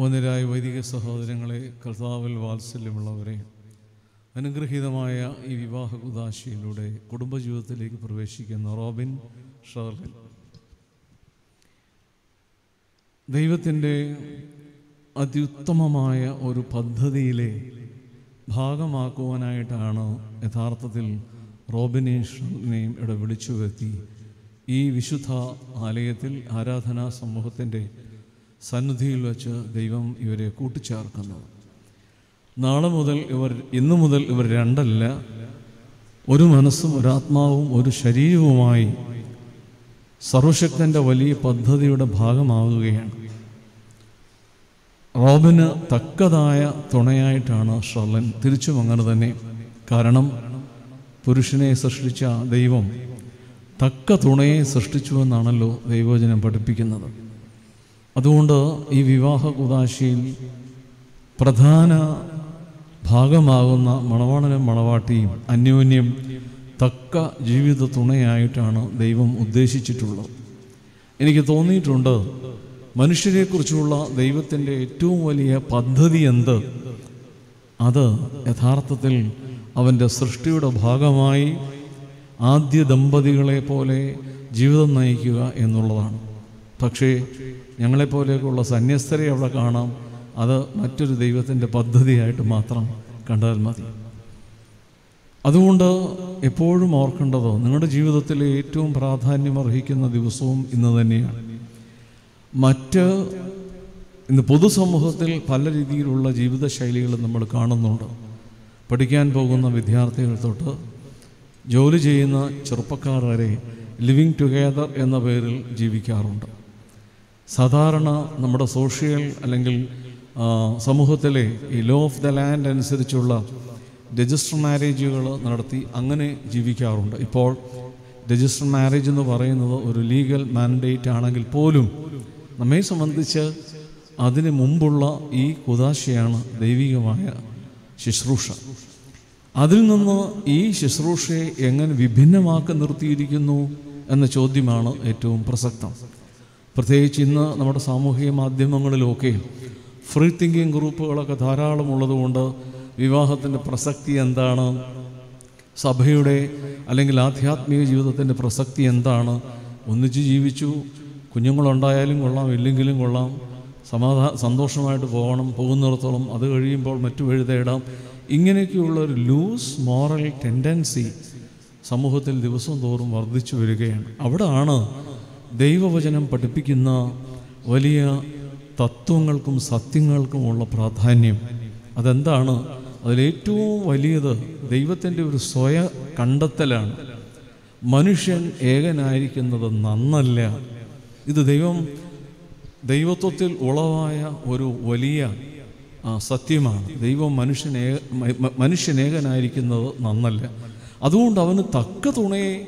ഒന്നിരായ വൈദിക സഹോദരങ്ങളെ കർത്താവിൽ വാത്സല്യമുള്ളവരെ അനുഗ്രഹീതമായ ഈ വിവാഹ ഉദാശയിലൂടെ കുടുംബജീവിതത്തിലേക്ക് പ്രവേശിക്കുന്ന റോബിൻ ഷർലിൻ ദൈവത്തിന്റെ അത്യുത്തമമായ ഒരു പദ്ധതിയിലെ ഭാഗമാക്കുവാനായിട്ടാണ് യഥാർത്ഥത്തിൽ റോബിനെയും ഷർലിനെയും ഇവിടെ വിളിച്ചു വരുത്തി ഈ വിശുദ്ധ ആലയത്തിൽ ആരാധനാ സമൂഹത്തിന്റെ സന്നിധിയിൽ വച്ച് ദൈവം ഇവരെ കൂട്ടിച്ചേർക്കുന്നത്. നാളെ മുതൽ ഇവർ ഇന്നു മുതൽ ഇവർ രണ്ടല്ല ഒരു മനസ്സും ഒരാത്മാവും ഒരു ശരീരവുമായി സർവശക്തന്റെ വലിയ പദ്ധതിയുടെ ഭാഗമാവുകയാണ്. റോബിന് തക്കതായ തുണയായിട്ടാണ് ഷർലൻ തിരിച്ചും അങ്ങനെ തന്നെ. കാരണം പുരുഷനെ സൃഷ്ടിച്ച ദൈവം തക്ക തുണയെ സൃഷ്ടിച്ചുവെന്നാണല്ലോ ദൈവവചനം പഠിപ്പിക്കുന്നത്. അതുകൊണ്ട് ഈ വിവാഹ കുദാശിയിൽ പ്രധാന ഭാഗമാകുന്ന മണവാളനും മണവാട്ടിയും അന്യോന്യം തക്ക ജീവിത തുണയായിട്ടാണ് ദൈവം ഉദ്ദേശിച്ചിട്ടുള്ളത്. എനിക്ക് തോന്നിയിട്ടുണ്ട് മനുഷ്യരെക്കുറിച്ചുള്ള ദൈവത്തിന്റെ ഏറ്റവും വലിയ പദ്ധതി എന്ത്? അത് യഥാർത്ഥത്തിൽ അവന്റെ സൃഷ്ടിയുടെ ഭാഗമായി ആദ്യ ദമ്പതികളെ പോലെ ജീവിതം നയിക്കുക എന്നുള്ളതാണ്. പക്ഷേ ഞങ്ങളെപ്പോലെയൊക്കെയുള്ള സന്യസ്തരെ അവിടെ കാണാം. അത് മറ്റൊരു ദൈവത്തിന്റെ പദ്ധതിയായിട്ട് മാത്രം കണ്ടാൽ മതി. അതുകൊണ്ട് എപ്പോഴും ഓർക്കേണ്ടത് നിങ്ങളുടെ ജീവിതത്തിൽ ഏറ്റവും പ്രാധാന്യം അർഹിക്കുന്ന ദിവസവും ഇന്ന് തന്നെയാണ്. മറ്റ് ഇന്ന് പൊതുസമൂഹത്തിൽ പല രീതിയിലുള്ള ജീവിതശൈലികൾ നമ്മൾ കാണുന്നുണ്ട്. പഠിക്കാൻ പോകുന്ന വിദ്യാർത്ഥികൾ തൊട്ട് ജോലി ചെയ്യുന്ന ചെറുപ്പക്കാർ വരെ ലിവിങ് ടുഗെദർ എന്ന പേരിൽ ജീവിക്കാറുണ്ട്. സാധാരണ നമ്മുടെ സോഷ്യൽ അല്ലെങ്കിൽ സമൂഹത്തിലെ ഈ ലോ ഓഫ് ദ ലാൻഡ് അനുസരിച്ചുള്ള രജിസ്റ്റർ മാരേജുകൾ നടത്തി അങ്ങനെ ജീവിക്കാറുണ്ട്. ഇപ്പോൾ രജിസ്റ്റർ മാരേജ് എന്ന് പറയുന്നത് ഒരു ലീഗൽ മാൻഡേറ്റ് ആണെങ്കിൽ പോലും നമ്മെ സംബന്ധിച്ച് അതിന് മുമ്പുള്ള ഈ കുതാശയാണ് ദൈവികമായ ശുശ്രൂഷ. അതിൽ നിന്ന് ഈ ശുശ്രൂഷയെ എങ്ങനെ വിഭിന്നമാക്കി നിർത്തിയിരിക്കുന്നു എന്ന ചോദ്യമാണ് ഏറ്റവും പ്രസക്തം. പ്രത്യേകിച്ച് ഇന്ന് നമ്മുടെ സാമൂഹിക മാധ്യമങ്ങളിലൊക്കെ ഫ്രീ തിങ്കിങ് ഗ്രൂപ്പുകളൊക്കെ ധാരാളം ഉള്ളതുകൊണ്ട് വിവാഹത്തിന്റെ പ്രസക്തി എന്താണ്? സഭയുടെ അല്ലെങ്കിൽ ആധ്യാത്മിക ജീവിതത്തിന്റെ പ്രസക്തി എന്താണ്? ഒന്നിച്ച് ജീവിച്ചു. കുഞ്ഞുങ്ങളുണ്ടായാലും കൊള്ളാം ഇല്ലെങ്കിലും കൊള്ളാം. സമാധാ സന്തോഷമായിട്ട് പോകണം പോകുന്നിടത്തോളം അത് കഴിയുമ്പോൾ മറ്റു വഴി തേടാം. ഇങ്ങനെയൊക്കെയുള്ള ഒരു ലൂസ് മോറൽ ടെൻഡൻസി സമൂഹത്തിൽ ദിവസം തോറും വർദ്ധിച്ചു വരികയാണ്. അവിടെയാണ് ദൈവവചനം പഠിപ്പിക്കുന്ന വലിയ തത്വങ്ങൾക്കും സത്യങ്ങൾക്കുമുള്ള പ്രാധാന്യം. അതെന്താണ്? അതിലേറ്റവും വലിയത് ദൈവത്തിന്റെ ഒരു സ്വയ കണ്ടെത്തലാണ്. മനുഷ്യൻ ഏകനായിരിക്കുന്നത് നന്നല്ല. ഇത് ദൈവം ദൈവത്വത്തിൽ ഉളവായ ഒരു വലിയ സത്യമാണ്. ദൈവം മനുഷ്യനേ മ- മ- മനുഷ്യനേകനായിരിക്കുന്നത് നന്നല്ല. അതുകൊണ്ട് അവന് തക്ക തുണയെ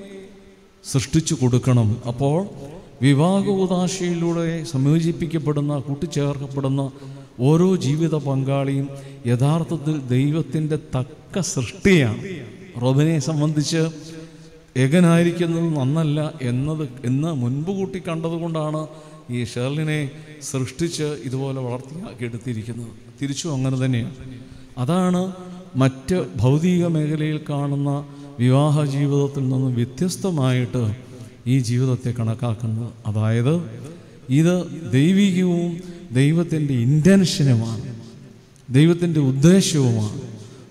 സൃഷ്ടിച്ചു കൊടുക്കണം. അപ്പോൾ വിവാഹോദാശയിലൂടെ സംയോജിപ്പിക്കപ്പെടുന്ന കൂട്ടിച്ചേർക്കപ്പെടുന്ന ഓരോ ജീവിത പങ്കാളിയും യഥാർത്ഥത്തിൽ ദൈവത്തിന്റെ തക്ക സൃഷ്ടിയാണ്. റോബിനെ സംബന്ധിച്ച് ഏകനായിരിക്കുന്നത് നന്നല്ല എന്നത് എന്ന് മുൻപ് കൂട്ടി കണ്ടതുകൊണ്ടാണ് ഈ ഷെർലിനെ സൃഷ്ടിച്ച് ഇതുപോലെ വളർത്തിയാക്കിയെടുത്തിരിക്കുന്നത് തിരിച്ചും അങ്ങനെ തന്നെയാണ്. അതാണ് മറ്റ് ഭൗതിക മേഖലയിൽ കാണുന്ന വിവാഹ ജീവിതത്തിൽ നിന്നും വ്യത്യസ്തമായിട്ട് ഈ ജീവിതത്തെ കണക്കാക്കുന്നത് അതായത് ഇത് ദൈവികവും ദൈവത്തിന്റെ ഇന്റൻഷനുമാണ് ദൈവത്തിന്റെ ഉദ്ദേശവുമാണ്.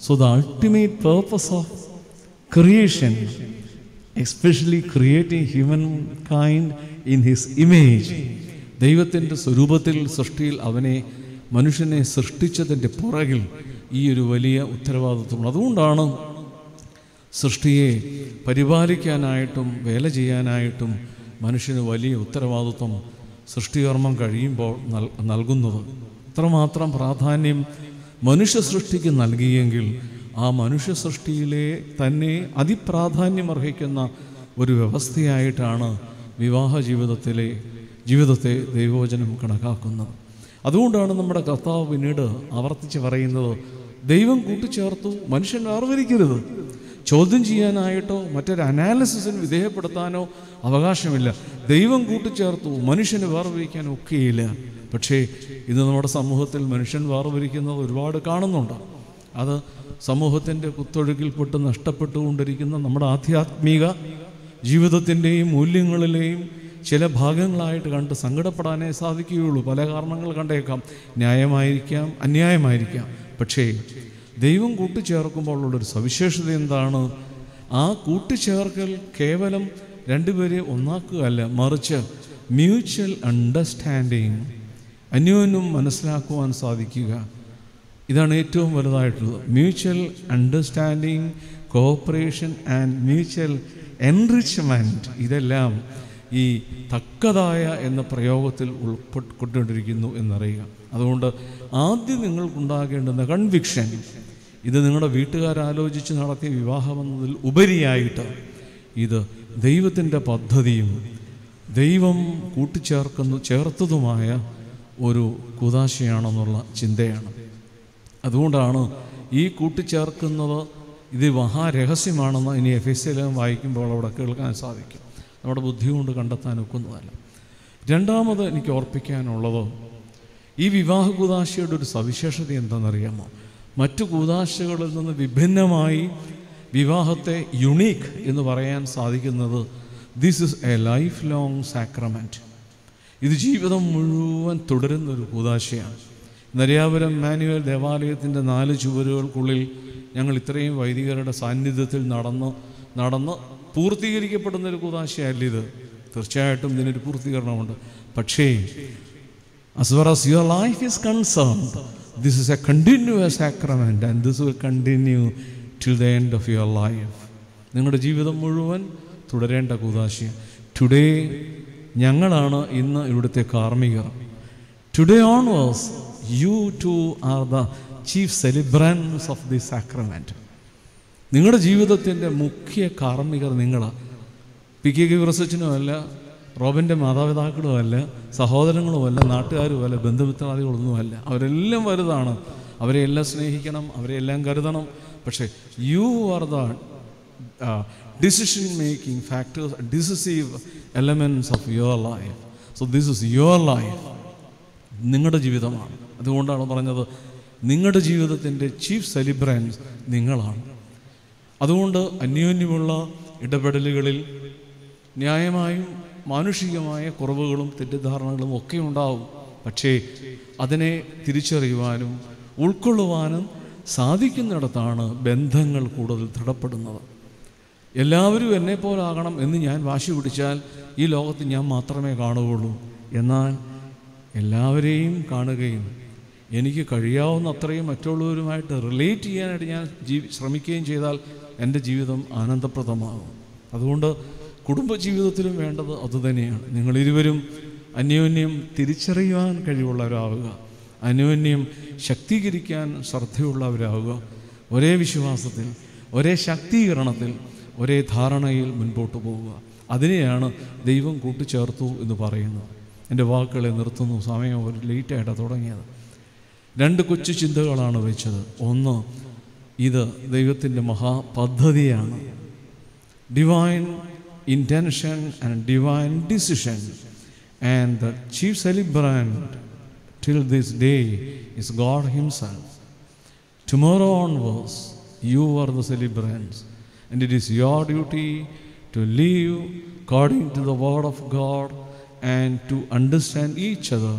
So the ultimate purpose of creation especially creating humankind in his image ദൈവത്തിന്റെ സ്വരൂപത്തിൽ സൃഷ്ടിയിൽ അവനെ മനുഷ്യനെ സൃഷ്ടിച്ചതിന്റെ പുറകിൽ ഈ ഒരു വലിയ ഉത്തരവാദിത്വം അതുകൊണ്ടാണ് സൃഷ്ടിയെ പരിപാലിക്കാനായിട്ടും വേല ചെയ്യാനായിട്ടും മനുഷ്യന് വലിയ ഉത്തരവാദിത്വം സൃഷ്ടികർമ്മം കഴിയുമ്പോൾ നൽ നൽകുന്നത്. ഇത്രമാത്രം പ്രാധാന്യം മനുഷ്യ സൃഷ്ടിക്ക് നൽകിയെങ്കിൽ ആ മനുഷ്യ സൃഷ്ടിയിലെ തന്നെ അതിപ്രാധാന്യം അർഹിക്കുന്ന ഒരു വ്യവസ്ഥയായിട്ടാണ് വിവാഹ ജീവിതത്തിലെ ജീവിതത്തെ ദൈവവചനം കണക്കാക്കുന്നത്. അതുകൊണ്ടാണ് നമ്മുടെ കർത്താവ് പിന്നീട് ആവർത്തിച്ച് പറയുന്നത് ദൈവം കൂട്ടിച്ചേർത്തു മനുഷ്യൻ വേർതിരിക്കരുത് ചോദ്യം ചെയ്യാനായിട്ടോ മറ്റൊരു അനാലിസിസിന് വിധേയപ്പെടുത്താനോ അവകാശമില്ല. ദൈവം കൂട്ടിച്ചേർത്തു മനുഷ്യന് വേർതിരിക്കാൻ ഒക്കെയില്ല. പക്ഷേ ഇന്ന് നമ്മുടെ സമൂഹത്തിൽ മനുഷ്യൻ വേർപിരിക്കുന്നത് ഒരുപാട് കാണുന്നുണ്ട്. അത് സമൂഹത്തിന്റെ കുത്തൊഴുക്കിൽപ്പെട്ട് നഷ്ടപ്പെട്ടുകൊണ്ടിരിക്കുന്ന നമ്മുടെ ആധ്യാത്മിക ജീവിതത്തിന്റെയും മൂല്യങ്ങളിലെയും ചില ഭാഗങ്ങളായിട്ട് കണ്ട് സങ്കടപ്പെടാനേ സാധിക്കുകയുള്ളൂ. പല കാരണങ്ങൾ കണ്ടേക്കാം. ന്യായമായിരിക്കാം അന്യായമായിരിക്കാം. പക്ഷേ ദൈവം കൂട്ടിച്ചേർക്കുമ്പോൾ ഉള്ളൊരു സവിശേഷത എന്താണ്? ആ കൂട്ടിച്ചേർക്കൽ കേവലം രണ്ടുപേരെ ഒന്നാക്കുകയല്ല മറിച്ച് മ്യൂച്വൽ അണ്ടർസ്റ്റാൻഡിങ് അന്യോന്യം മനസ്സിലാക്കുവാൻ സാധിക്കുക. ഇതാണ് ഏറ്റവും വലുതായിട്ടുള്ളത്. Mutual understanding cooperation and mutual enrichment ഇതെല്ലാം ഈ തക്കതായ എന്ന പ്രയോഗത്തിൽ ഉൾപ്പെട്ടുകൊണ്ടിരിക്കുന്നു എന്നറിയുക. അതുകൊണ്ട് ആദ്യം നിങ്ങൾക്കുണ്ടാകേണ്ടുന്ന കൺവിക്ഷൻ ഇത് നിങ്ങളുടെ വീട്ടുകാരാലോചിച്ച് നടത്തിയ വിവാഹമെന്നതിൽ ഉപരിയായിട്ട് ഇത് ദൈവത്തിന്റെ പദ്ധതിയും ദൈവം കൂട്ടിച്ചേർക്കുന്നു ചേർത്തതുമായ ഒരു കുതാശയാണെന്നുള്ള ചിന്തയാണ്. അതുകൊണ്ടാണ് ഈ കൂട്ടിച്ചേർക്കുന്നത് ഇത് മഹാരഹസ്യമാണെന്ന് ഇനി എഫ് എസ് എല്ലാം വായിക്കുമ്പോൾ അവിടെ കേൾക്കാൻ സാധിക്കും. നമ്മുടെ ബുദ്ധി കൊണ്ട് കണ്ടെത്താൻ ഒക്കുന്നതല്ല. രണ്ടാമത് എനിക്ക് ഓർപ്പിക്കാനുള്ളത് ഈ വിവാഹ കുതാശയുടെ ഒരു സവിശേഷത എന്താണെന്നറിയാമോ? മറ്റു കൂതാശകളിൽ നിന്ന് വിഭിന്നമായി വിവാഹത്തെ യുണീക്ക് എന്ന് പറയാൻ സാധിക്കുന്നത് this is a lifelong sacrament ഇത് ജീവിതം മുഴുവൻ തുടരുന്ന ഒരു കൂതാശയാണ് നരിയാപുരം മാനുവൽ ദേവാലയത്തിന്റെ നാല് ചുവരുകൾക്കുള്ളിൽ ഞങ്ങൾ ഇത്രയും വൈദികരുടെ സാന്നിധ്യത്തിൽ നടന്ന് നടന്ന് പൂർത്തീകരിക്കപ്പെടുന്ന ഒരു കൂതാശയല്ല ഇത്. തീർച്ചയായിട്ടും ഇതിനൊരു പൂർത്തീകരണമുണ്ട്. പക്ഷേ as far as your life is concerned, this is a continuous sacrament and this will continue till the end of your life. നിങ്ങളുടെ ജീവിതം മുഴുവൻ തുടരേണ്ട കൂതാശയ ടുഡേ ഞങ്ങളാണ് ഇന്ന് ഇവിടുത്തെ കാർമ്മികർ. Today onwards you two are the chief celebrants of the sacrament നിങ്ങളുടെ ജീവിതത്തിന്റെ മുഖ്യ കാർമ്മികർ നിങ്ങളാണ് പി കെ കെ വിറസച്ചനുമല്ല റോബിന്റെ മാതാപിതാക്കളുമല്ല സഹോദരങ്ങളുമല്ല നാട്ടുകാരുമല്ല ബന്ധുമിത്രാദികളൊന്നുമല്ല അവരെല്ലാം വലുതാണ്. അവരെ എല്ലാം സ്നേഹിക്കണം അവരെ എല്ലാം കരുതണം. പക്ഷേ you are the decision making factors decisive elements of your life so this is your life നിങ്ങളുടെ ജീവിതമാണ്. അതുകൊണ്ടാണ് പറഞ്ഞത് നിങ്ങളുടെ ജീവിതത്തിന്റെ ചീഫ് സെലിബ്രൻസ് നിങ്ങളാണ്. അതുകൊണ്ട് അന്യോന്യമുള്ള ഇടപെടലുകളിൽ ന്യായമായും മാനുഷികമായ കുറവുകളും തെറ്റിദ്ധാരണകളും ഒക്കെ ഉണ്ടാവും. പക്ഷേ അതിനെ തിരിച്ചറിയുവാനും ഉൾക്കൊള്ളുവാനും സാധിക്കുന്നിടത്താണ് ബന്ധങ്ങൾ കൂടുതൽ ദൃഢപ്പെടുന്നത്. എല്ലാവരും എന്നെ പോലാകണം എന്ന് ഞാൻ വാശി പിടിച്ചാൽ ഈ ലോകത്ത് ഞാൻ മാത്രമേ കാണുകയുള്ളൂ. എന്നാൽ എല്ലാവരെയും കാണുകയും എനിക്ക് കഴിയാവുന്ന അത്രയും മറ്റുള്ളവരുമായിട്ട് റിലേറ്റ് ചെയ്യാനായിട്ട് ഞാൻ ജീവി ശ്രമിക്കുകയും ചെയ്താൽ എന്റെ ജീവിതം ആനന്ദപ്രദമാകും. അതുകൊണ്ട് കുടുംബജീവിതത്തിലും വേണ്ടത് അതുതന്നെയാണ് നിങ്ങളിരുവരും അന്യോന്യം തിരിച്ചറിയുവാൻ കഴിവുള്ളവരാവുക. അന്യോന്യം ശക്തീകരിക്കാൻ ശ്രദ്ധയുള്ളവരാവുക. ഒരേ വിശ്വാസത്തിൽ ഒരേ ശാക്തീകരണത്തിൽ ഒരേ ധാരണയിൽ മുൻപോട്ട് പോവുക. അതിനെയാണ് ദൈവം കൂട്ടിച്ചേർത്തു എന്ന് പറയുന്നത്. എന്റെ വാക്കുകളെ നിർത്തുന്നു. സമയം ഒരു ലേറ്റായിട്ടാണ് തുടങ്ങിയത്. രണ്ട് കൊച്ചു ചിന്തകളാണ് വെച്ചത്. ഒന്ന് ഇത് ദൈവത്തിന്റെ മഹാപദ്ധതിയാണ്. Divine intention and divine decision. And the chief celebrant till this day is God Himself. Tomorrow onwards, you are the celebrants, and it is your duty to live according to the Word of God and to understand each other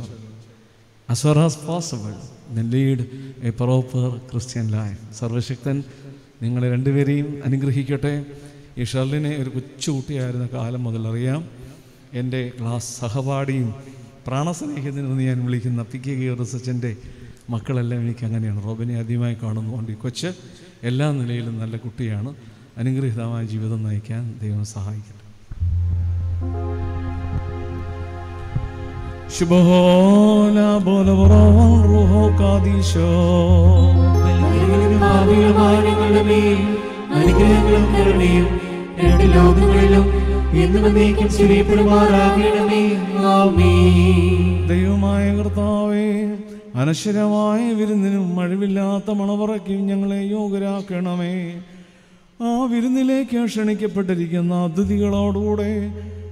as far as possible, then lead a proper Christian life. സർവശക്തൻ നിങ്ങളെ രണ്ടുപേരെയും അനുഗ്രഹിക്കട്ടെ ഈ ഷർലിനെ ഒരു കൊച്ചുകുട്ടിയായിരുന്ന കാലം മുതൽ അറിയാം. എന്റെ ക്ലാസ് സഹപാഠിയും പ്രാണസ്നേഹിതനെന്ന് ഞാൻ വിളിക്കുന്ന പി കെ റിസർച്ചിന്റെ മക്കളെല്ലാം എനിക്ക് അങ്ങനെയാണ്. റോബിനെ ആദ്യമായി കാണുന്നുകൊണ്ട് ഈ കൊച്ച് എല്ലാ നിലയിലും നല്ല കുട്ടിയാണ്. അനുഗ്രഹീതമായ ജീവിതം നയിക്കാൻ ദൈവം സഹായിക്കട്ടെ. ശുഭോലോ അനുഗ്രഹങ്ങളും കരുണയും രണ്ട് ലോകങ്ങളിലും ആമേ ദൈവമായ കർത്താവേ അനശ്വരമായ വിരുന്നിനും മഴവില്ലാത്ത മണവറയ്ക്കും ഞങ്ങളെ യോഗ്യരാക്കണമേ. ആ വിരുന്നിലേക്ക് ക്ഷണിക്കപ്പെട്ടിരിക്കുന്ന അതിഥികളോടുകൂടെ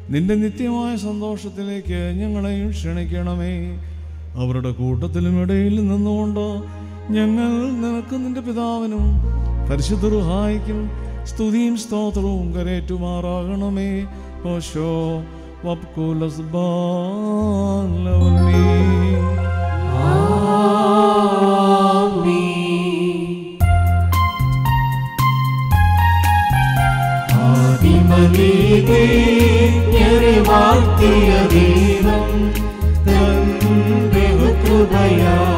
നിന്റെ നിത്യമായ സന്തോഷത്തിലേക്ക് ഞങ്ങളെയും ക്ഷണിക്കണമേ. അവരുടെ കൂട്ടത്തിലും ഇടയിൽ നിന്നുകൊണ്ട് ഞങ്ങൾ നിനക്ക് നിന്റെ പിതാവിനും പരിശുദ്ധ റുഹായിക്കും സ്തുതിയും സ്തോത്രവും കരേറ്റുമാറാകണമേ. ഓശോ ദൈവം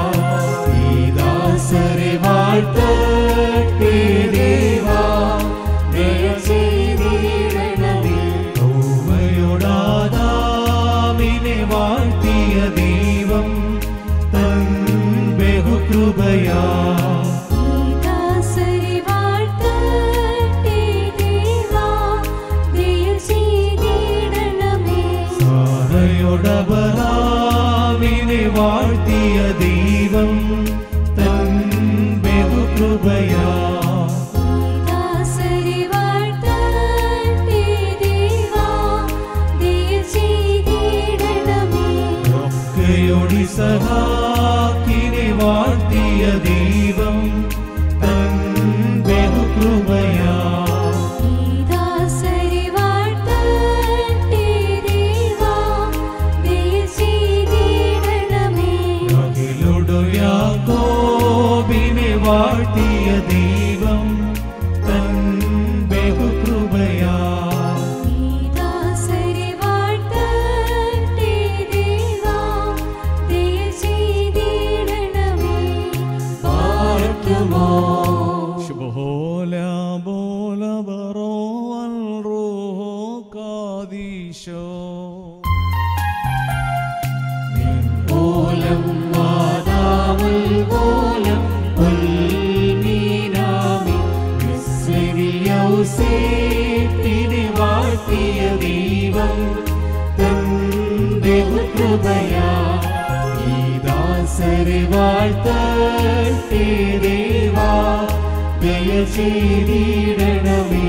ചെയ്തിടണമേ.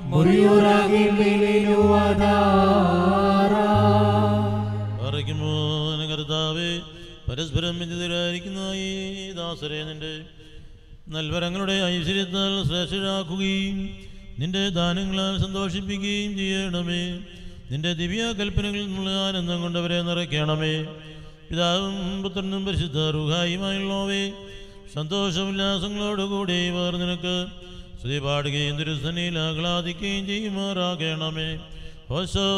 മുറിയുറാകിൽ അറിയിക്കുമോ കർത്താവേ? പരസ്പരം ബന്ധിതരായിരിക്കുന്ന ദാസരെ നിന്റെ നൽവരങ്ങളുടെ ഐശ്വര്യത്താൽ ശ്രേഷ്ഠരാക്കുകയും നിന്റെ ദാനങ്ങളാൽ സന്തോഷിപ്പിക്കുകയും ചെയ്യണമേ. നിന്റെ ദിവ്യ കൽപ്പനകളിൽ നിന്നുള്ള ആനന്ദം കൊണ്ടവരെ നിറയ്ക്കണമേ. പിതാവും പുത്രനും പരിശുദ്ധ റുഹായുമായുള്ളവേ സന്തോഷോല്ലാസങ്ങളോടുകൂടി ഇവർ നിനക്ക് സ്തുതി പാടുകയും തിരുസനയിൽ ആഹ്ലാദിക്കുകയും ചെയ്യുമാറാകണമേ. ഹോസോ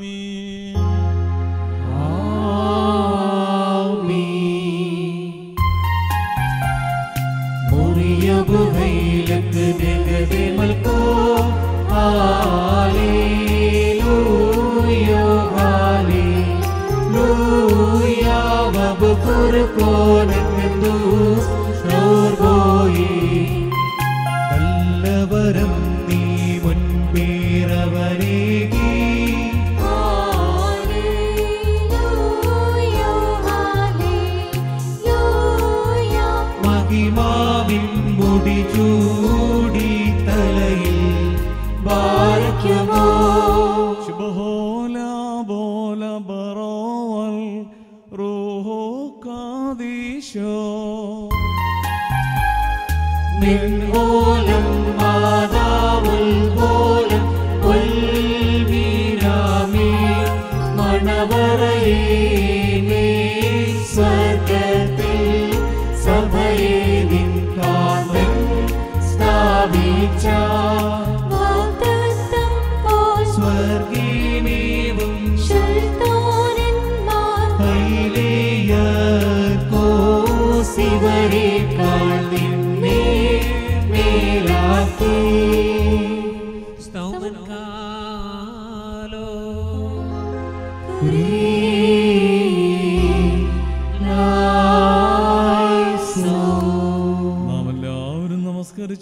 മീൻ ஒரு கோலம் കാദീശോ മിൻഹോലം മാതാവുൽ പോലം ഉൽമീനാമി മണവറയേ നീ സ്വർഗത്തിൽ സഭയെ നിൻ കാവൽ സ്ഥാപിച്ച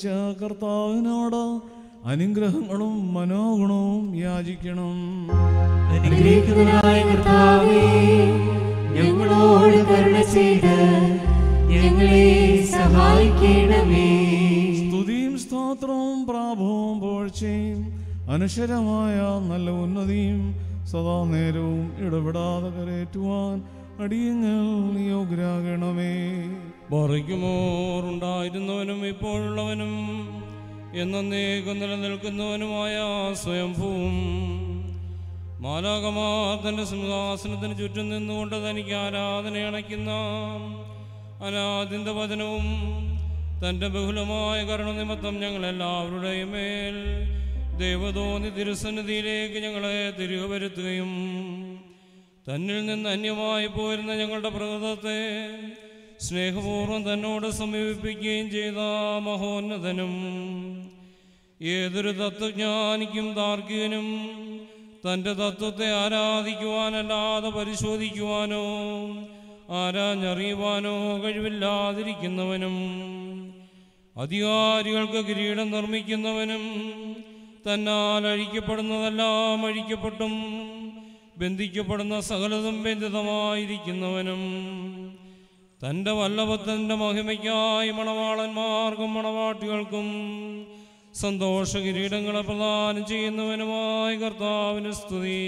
നമസ്കരിച്ച കർത്താവിനോട് അനുഗ്രഹങ്ങളും മനോഗുണവും യാചിക്കണം. അനുഗ്രഹിക്കുന്നതായ കർത്താവേ ഞങ്ങളോട് കരുണ ചെയ്ത് ഞങ്ങളെ സഹായിക്കണമേ. സ്തുതിയും സ്തോത്രവും പ്രാഭവും പോഴ്ചയും അനശ്വരമായ നല്ല ഉന്നതിയും സദാ നേരവും ഇടപെടാതെ കരേറ്റുവാൻ അടിയങ്ങൾ യോഗ്യരാകണമേ ബറിക്കുമോർ ഉണ്ടായിരുന്നവനും ഇപ്പോഴുള്ളവനും എന്നേക്കും നിലനിൽക്കുന്നവനുമായ സ്വയംഭൂവും മാലാകമാർ തന്റെ സിംഹാസനത്തിന് ചുറ്റും നിന്നുകൊണ്ട് തനിക്ക് ആരാധന അണയ്ക്കുന്ന അനാദിന്റെ വചനവും തന്റെ ബഹുലമായ കരുണ നിമിത്തം ഞങ്ങളെല്ലാവരുടെയും മേൽ ദൈവതോന്നി തിരുസന്നിധിയിലേക്ക് ഞങ്ങളെ തിരികെ വരുത്തുകയും തന്നിൽ നിന്ന് അന്യമായി പോരുന്ന ഞങ്ങളുടെ പ്രകൃതത്തെ സ്നേഹപൂർവം തന്നോട് സമീപിപ്പിക്കുകയും ചെയ്ത മഹോന്നതനും ഏതൊരു തത്വജ്ഞാനിക്കും താർക്കികനും തന്റെ തത്വത്തെ ആരാധിക്കുവാനല്ലാതെ പരിശോധിക്കുവാനോ ആരാഞ്ഞറിയുവാനോ കഴിവില്ലാതിരിക്കുന്നവനും അധികാരികൾക്ക് കിരീടം നിർമ്മിക്കുന്നവനും തന്നാൽ അഴിക്കപ്പെടുന്നതെല്ലാം അഴിക്കപ്പെട്ടും ബന്ധിക്കപ്പെടുന്ന സകലതും ബന്ധിതമായിരിക്കുന്നവനും. തന്റെ വല്ലഭത്തിന്റെ മഹിമയ്ക്കായി മണവാളന്മാർക്കും മണവാട്ടികൾക്കും സന്തോഷ കിരീടങ്ങളെ പ്രദാനം ചെയ്യുന്നവനുമായി കർത്താവിന് സ്തുതി.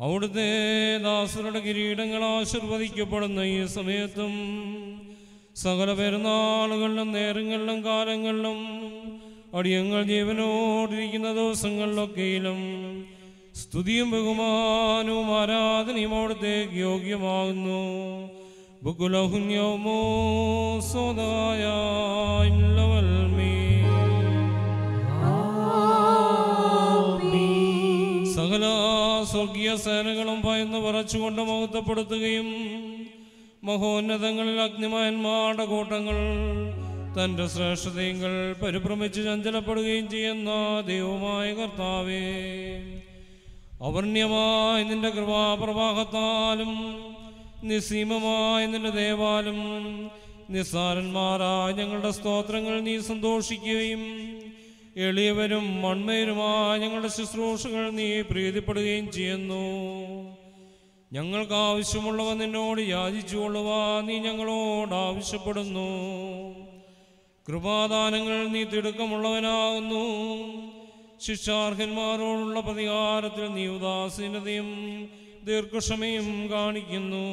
അവിടുത്തെ ദാസരുടെ കിരീടങ്ങൾ ആശീർവദിക്കപ്പെടുന്ന ഈ സമയത്തും സകല പെരുന്നാളുകളിലും നേരങ്ങളിലും കാലങ്ങളിലും അടിയങ്ങൾ ജീവനോടിരിക്കുന്ന ദിവസങ്ങളിലൊക്കെയിലും സ്തുതിയും ബഹുമാനവും ആരാധനയും അവിടത്തേക്ക് യോഗ്യമാകുന്നു. ബുക്കുലഹുന്യമോ സോദായ സകല സ്വർഗീയ സേനകളും ഭയന്ന് പറച്ചുകൊണ്ട് മഹത്വപ്പെടുത്തുകയും മഹോന്നതങ്ങളിൽ അഗ്നിമാന്മാരുടെ കൂട്ടങ്ങൾ തന്റെ ശ്രേഷ്ഠതയങ്ങൾ പരിഭ്രമിച്ച് ചഞ്ചലപ്പെടുകയും ചെയ്യുന്ന ദൈവമായ കർത്താവേ അവർണ്യമായ നിന്റെ കൃപാപ്രവാഹത്താലും നിസ്സീമമായ നിന്റെ ദേവാലം നിസ്സാരന്മാരായ ഞങ്ങളുടെ സ്തോത്രങ്ങൾ നീ സന്തോഷിക്കുകയും എളിയവരും മൺമയരുമായ ഞങ്ങളുടെ ശുശ്രൂഷകൾ നീ പ്രീതിപ്പെടുകയും ചെയ്യുന്നു. ഞങ്ങൾക്ക് ആവശ്യമുള്ളവ നിന്നോട് യാചിച്ചുകൊള്ളുക നീ ഞങ്ങളോട് ആവശ്യപ്പെടുന്നു. കൃപാദാനങ്ങൾ നീ തിടുക്കമുള്ളവനാകുന്നു. ശിക്ഷാർഹന്മാരോടുള്ള പ്രതികാരത്തിൽ നീ ഉദാസീനതയും ദീർഘക്ഷമയും കാണിക്കുന്നു.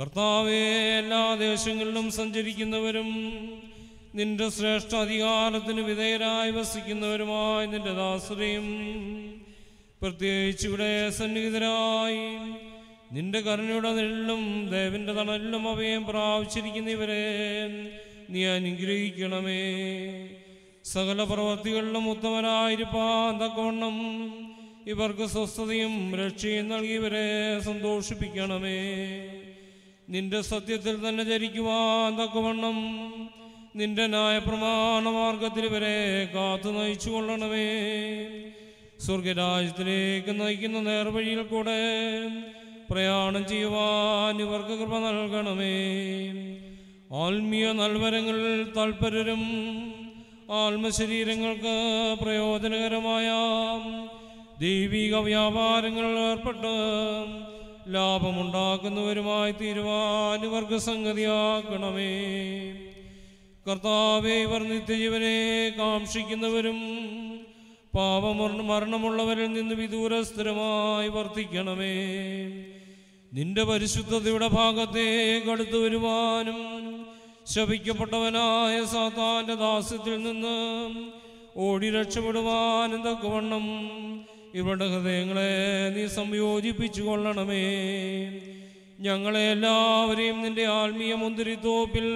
കർത്താവെ എല്ലാ ദേശങ്ങളിലും സഞ്ചരിക്കുന്നവരും നിന്റെ ശ്രേഷ്ഠ അധികാരത്തിന് വിധേയരായി വസിക്കുന്നവരുമായി നിന്റെ ദാസരെയും പ്രത്യേകിച്ച് ഇവിടെ സന്നിഹിതരായി നിന്റെ കരുണയുടെ നെല്ലും ദേവന്റെ തണലിലും അവയും പ്രാപിച്ചിരിക്കുന്ന ഇവരെ നീ അനുഗ്രഹിക്കണമേ. സകല പ്രവർത്തികളിലും ഉത്തമനായിരിക്കാൻ തക്കവണ്ണം ഇവർക്ക് സ്വസ്ഥതയും രക്ഷയും നൽകിയവരെ സന്തോഷിപ്പിക്കണമേ. നിന്റെ സത്യത്തിൽ തന്നെ ധരിക്കുവാൻ തക്കവണ്ണം നിന്റെ ന്യായപ്രമാണ മാർഗത്തിൽ ഇവരെ കാത്തു നയിച്ചു കൊള്ളണമേ സ്വർഗരാജ്യത്തിലേക്ക് നയിക്കുന്ന നേർവഴിയിൽ കൂടെ പ്രയാണം ചെയ്യുവാൻ ഇവർക്ക് കൃപ നൽകണമേ. ആത്മീയ നൽവരങ്ങളിൽ താൽപര്യരും ആത്മശരീരങ്ങൾക്ക് പ്രയോജനകരമായ. ദൈവിക വ്യാപാരങ്ങളിൽ ഏർപ്പെട്ട് ലാഭമുണ്ടാക്കുന്നവരുമായി തീരുവാൻ സംഗതിയാക്കണമേ കർത്താവെ ഇവർ നിത്യജീവനെ കാക്ഷിക്കുന്നവരും പാപമർണ മരണമുള്ളവരിൽ നിന്ന് വിദൂരസ്ഥിരമായി വർത്തിക്കണമേ. നിന്റെ പരിശുദ്ധതയുടെ ഭാഗത്തേക്ക് അടുത്തു വരുവാനും ശപിക്കപ്പെട്ടവനായ സാത്താന്റെ ദാസ്യത്തിൽ നിന്ന് ഓടി രക്ഷപ്പെടുവാനും തക്കവണ്ണം ഇവരുടെ ഹൃദയങ്ങളെ നീ സംയോജിപ്പിച്ചു കൊള്ളണമേ ഞങ്ങളെ എല്ലാവരെയും നിന്റെ ആത്മീയ മുന്തിരിത്തോപ്പിൽ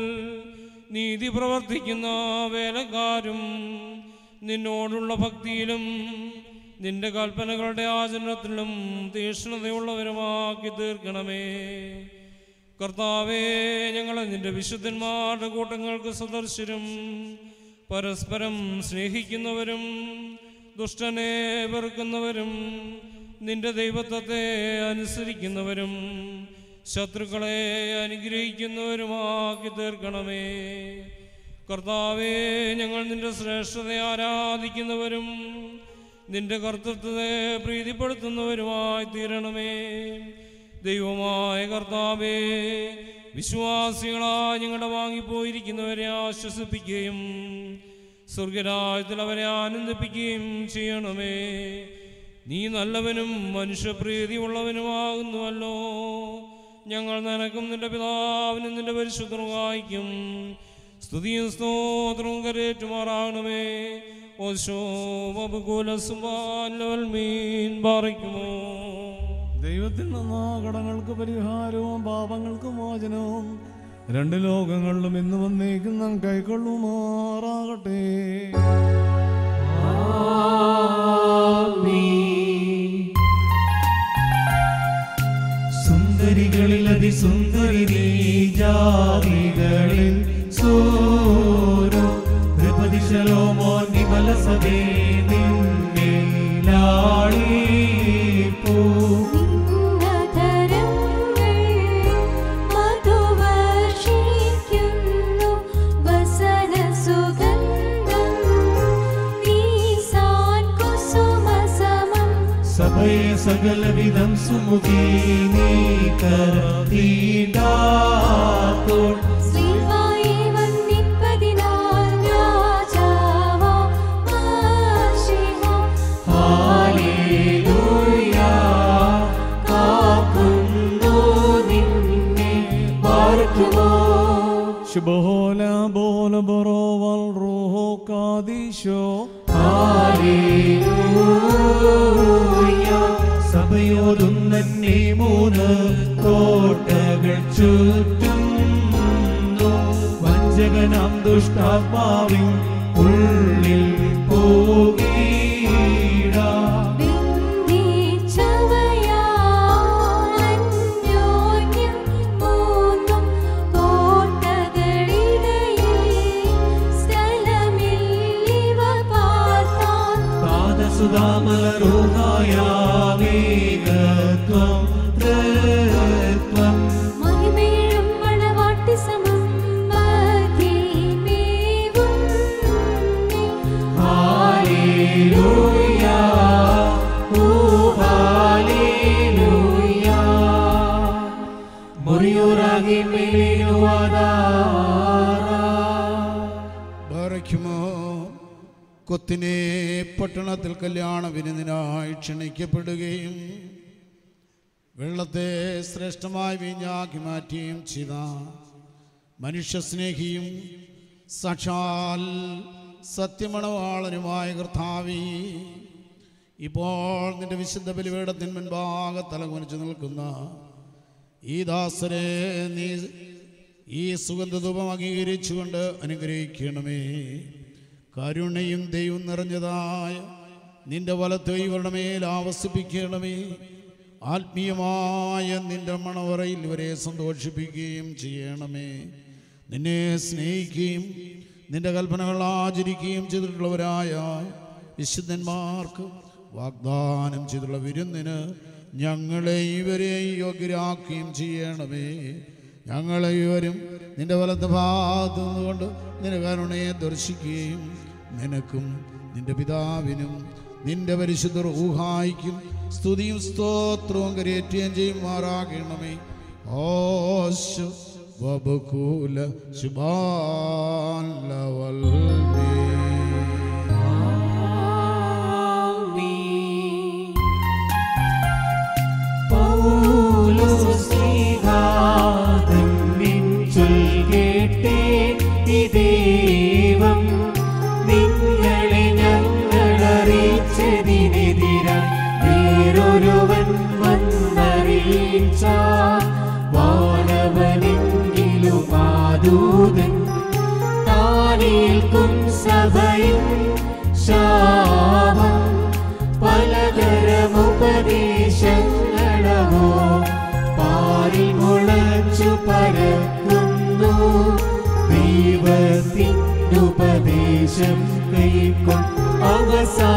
നീതി പ്രവർത്തിക്കുന്ന വേലക്കാരും നിന്നോടുള്ള ഭക്തിയിലും നിന്റെ കൽപ്പനകളുടെ ആചരണത്തിലും തീക്ഷ്ണതയുള്ളവരുമാക്കി തീർക്കണമേ കർത്താവേ ഞങ്ങളെ നിന്റെ വിശുദ്ധന്മാരുടെ കൂട്ടങ്ങൾക്ക് സദർശരും പരസ്പരം സ്നേഹിക്കുന്നവരും ദുഷ്ടനെ വെറുക്കുന്നവരും നിന്റെ ദൈവത്വത്തെ അനുസരിക്കുന്നവരും ശത്രുക്കളെ അനുഗ്രഹിക്കുന്നവരുമാക്കി തീർക്കണമേ. കർത്താവേ ഞങ്ങൾ നിന്റെ ശ്രേഷ്ഠതയെ ആരാധിക്കുന്നവരും നിന്റെ കർത്തൃത്വത്തെ പ്രീതിപ്പെടുത്തുന്നവരുമായി തീരണമേ. ദൈവമായ കർത്താവേ വിശ്വാസികളായി ഞങ്ങളുടെ വാങ്ങിപ്പോയിരിക്കുന്നവരെ ആശ്വസിപ്പിക്കുകയും സ്വർഗരാജ്യത്തിൽ അവരെ ആനന്ദിപ്പിക്കുകയും ചെയ്യണമേ. നീ നല്ലവനും മനുഷ്യപ്രീതി ഉള്ളവനുമാകുന്നുവല്ലോ ഞങ്ങൾ നിനക്കും നിന്റെ പിതാവിനും നിന്റെ പരിശുദ്ധർവായിക്കും. സ്തുതിയും സ്തോത്രവും കരേറ്റുമാറാകണമേ. ദൈവത്തിൽ നിന്നോ കടങ്ങൾക്ക് പരിഹാരവും പാപങ്ങൾക്ക് മോചനവും രണ്ട് ലോകങ്ങളിലും ഇന്ന് വന്നേക്കും നാം കൈക്കൊള്ളുമാറാകട്ടെ. സുന്ദരികളിൽ അതിസുന്ദരി ജാതികളിൽ സൂരോ. ദ്രപതി ശലോമോ സഭേ നിന്നെ സകലവിധം സുമുഖി നീ കരതീണ്ടാത്തോൾ ശ്രീവായി വന്നിപ്പതിനാൽ രാജാവാം മാഷിഹാ ഹാലേലൂയ. തന്നെ മൂന്ന് കോട്ടകൾ ചുറ്റും വഞ്ചകനാം ദുഷ്ടാത്മാവിൻ പട്ടണത്തിൽ കല്യാണ വിരുന്നിനായി ക്ഷണിക്കപ്പെടുകയും വെള്ളത്തെ ശ്രേഷ്ഠമായി വീഞ്ഞാക്കി മാറ്റുകയും ചെയ്ത മനുഷ്യസ്നേഹിയും സാക്ഷാൽ സത്യമണവാളനുമായ കർത്താവി ഇപ്പോൾ നിന്റെ വിശുദ്ധ ബലിവേടത്തിന് മുൻപാകെ തലകുനിച്ച് നിൽക്കുന്ന ഈ ദാസരെ നീ ഈ സുഗന്ധധൂപം അംഗീകരിച്ചുകൊണ്ട് അനുഗ്രഹിക്കണമേ. കരുണയും ദൈവം നിറഞ്ഞതായ നിന്റെ വലത്തെ ഇവരുടെ ആവസിപ്പിക്കണമേ. ആത്മീയമായ നിന്റെ മണവറയിൽ ഇവരെ സന്തോഷിപ്പിക്കുകയും ചെയ്യണമേ. നിന്നെ സ്നേഹിക്കുകയും നിന്റെ കൽപ്പനകൾ ആചരിക്കുകയും ചെയ്തിട്ടുള്ളവരായ വിശുദ്ധന്മാർക്ക് വാഗ്ദാനം ചെയ്തുള്ള വിരുന്നിന് ഞങ്ങളെ ഇവരെ യോഗ്യരാക്കുകയും ചെയ്യണമേ. ഞങ്ങളെ ഇവരും നിന്റെ വലത്ത് ഭാഗത്തുനിന്നുകൊണ്ട് നിന്റെ കരുണയെ ദർശിക്കുകയും നിനക്കും നിന്റെ പിതാവിനും നിന്റെ പരിശുദ്ധ ഊഹായിക്കും. സ്തുതിയും സ്തോത്രവും കരയേറ്റുകയും ചെയ്യുമാറാകണമേ ഓശു വബുകൂല ശുഭാലവൽമേ. ദൈവം വന്നറിയിച്ച വാനവനെങ്കിലും ആദൂതൻ താനേൽക്കും സഭയും ശാപം പലതരമുപദേശങ്ങളവോ പാരിൽ മുളച്ചു പരക്കുന്നു ദൈവത്തിനുപദേശം കൈക്കൊണ്ട് അവസാനിപ്പിപ്പോ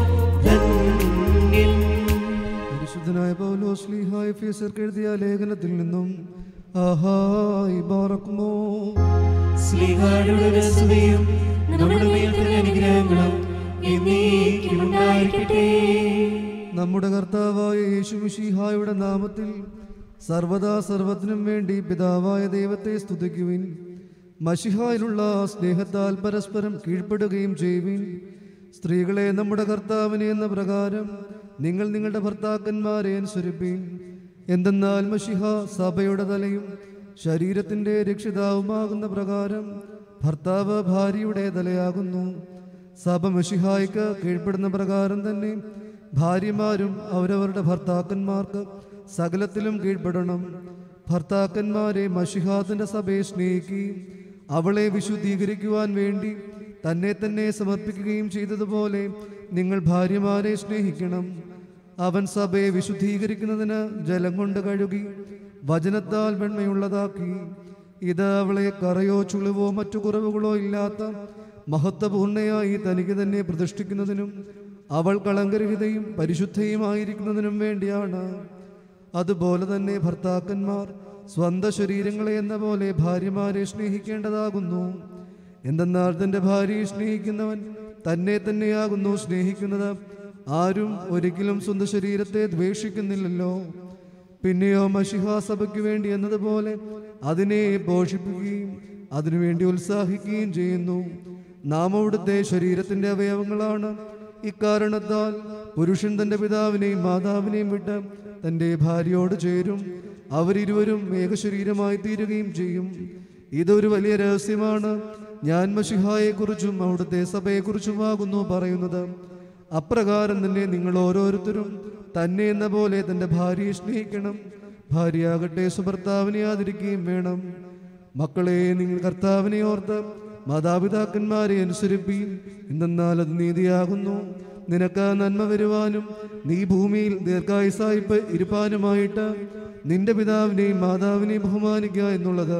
ധന്യ എഫേസർക്ക് എഴുതിയ ലേഖനത്തിൽ നിന്നും ആഹായി ബാറക്കുമോ. നമ്മുടെ മേൽ തന്നെ അനുഗ്രഹങ്ങളും എന്നേക്കും ഉണ്ടായിരിക്കട്ടെ. നമ്മുടെ കർത്താവായ യേശുമിഷിഹായുടെ നാമത്തിൽ സർവദാ സർവത്തിനും വേണ്ടി പിതാവായ ദൈവത്തെ സ്തുതിക്കുവിൻ. മഷിഹായിലുള്ള സ്നേഹത്താൽ പരസ്പരം കീഴ്പ്പെടുകയും ചെയ്യുവിൻ. സ്ത്രീകളെ നമ്മുടെ കർത്താവിനെ എന്ന പ്രകാരം നിങ്ങൾ നിങ്ങളുടെ ഭർത്താക്കന്മാരെ അനുസരിപ്പീൻ. എന്തെന്നാൽ മഷിഹ സഭയുടെ തലയും ശരീരത്തിന്റെ രക്ഷിതാവുമാകുന്ന പ്രകാരം ഭർത്താവ് ഭാര്യയുടെ തലയാകുന്നു. സഭ മഷിഹായിക്ക് കീഴ്പ്പെടുന്ന പ്രകാരം തന്നെ ഭാര്യമാരും അവരവരുടെ ഭർത്താക്കന്മാർക്ക് സകലത്തിലും കീഴ്പ്പെടണം. ഭർത്താക്കന്മാരെ മഷിഹാത്തിന്റെ സഭയെ സ്നേഹിക്കുകയും അവളെ വിശുദ്ധീകരിക്കുവാൻ വേണ്ടി തന്നെ തന്നെ സമർപ്പിക്കുകയും ചെയ്തതുപോലെ നിങ്ങൾ ഭാര്യമാരെ സ്നേഹിക്കണം. അവൻ സഭയെ വിശുദ്ധീകരിക്കുന്നതിന് ജലം കൊണ്ട് കഴുകി വചനത്താൽ വെണ്മയുള്ളതാക്കി. ഇത് അവളെ കറയോ ചുളിവോ മറ്റു കുറവുകളോ ഇല്ലാത്ത മഹത്വപൂർണയായി തനിക്ക് തന്നെ പ്രതിഷ്ഠിക്കുന്നതിനും അവൾ കളങ്കരഹിതയും പരിശുദ്ധയുമായിരിക്കുന്നതിനും വേണ്ടിയാണ്. അതുപോലെ തന്നെ ഭർത്താക്കന്മാർ സ്വന്തം ശരീരങ്ങളെ എന്ന പോലെ ഭാര്യമാരെ സ്നേഹിക്കേണ്ടതാകുന്നു. എന്തെന്നാൽ തന്റെ ഭാര്യയെ സ്നേഹിക്കുന്നവൻ തന്നെ തന്നെയാകുന്നു സ്നേഹിക്കുന്നത്. ആരും ഒരിക്കലും സ്വന്തം ശരീരത്തെ ദ്വേഷിക്കുന്നില്ലല്ലോ. പിന്നെയോ മഷിഹാസഭയ്ക്ക് വേണ്ടി എന്നതുപോലെ അതിനെ പോഷിപ്പിക്കുകയും അതിനുവേണ്ടി ഉത്സാഹിക്കുകയും ചെയ്യുന്നു. നാം അവിടുത്തെ ശരീരത്തിന്റെ അവയവങ്ങളാണ്. ഇക്കാരണത്താൽ പുരുഷൻ തന്റെ പിതാവിനെയും മാതാവിനെയും വിട്ട് തന്റെ ഭാര്യയോട് ചേരും. അവരിരുവരും ഏകശരീരമായി തീരുകയും ചെയ്യും. ഇതൊരു വലിയ രഹസ്യമാണ്. ഞാൻ മഷിഹായെക്കുറിച്ചും അവിടുത്തെ സഭയെക്കുറിച്ചുമാകുന്നു പറയുന്നത്. അപ്രകാരം തന്നെ നിങ്ങൾ ഓരോരുത്തരും തന്നെ എന്ന പോലെ തന്റെ ഭാര്യയെ സ്നേഹിക്കണം. ഭാര്യയാകട്ടെ സുഭർത്താവിനെ ആദരിക്കുകയും വേണം. മക്കളെ നിങ്ങൾ കർത്താവിനെ ഓർത്ത് മാതാപിതാക്കന്മാരെ അനുസരിപ്പീൻ. എന്നാൽ അത് നീതിയാകുന്നു. നിനക്ക് നന്മ വരുവാനും നീ ഭൂമിയിൽ ദീർഘായുസായിപ്പ് ഇരുപ്പാനുമായിട്ട് നിന്റെ പിതാവിനെയും മാതാവിനെയും ബഹുമാനിക്കുക എന്നുള്ളത്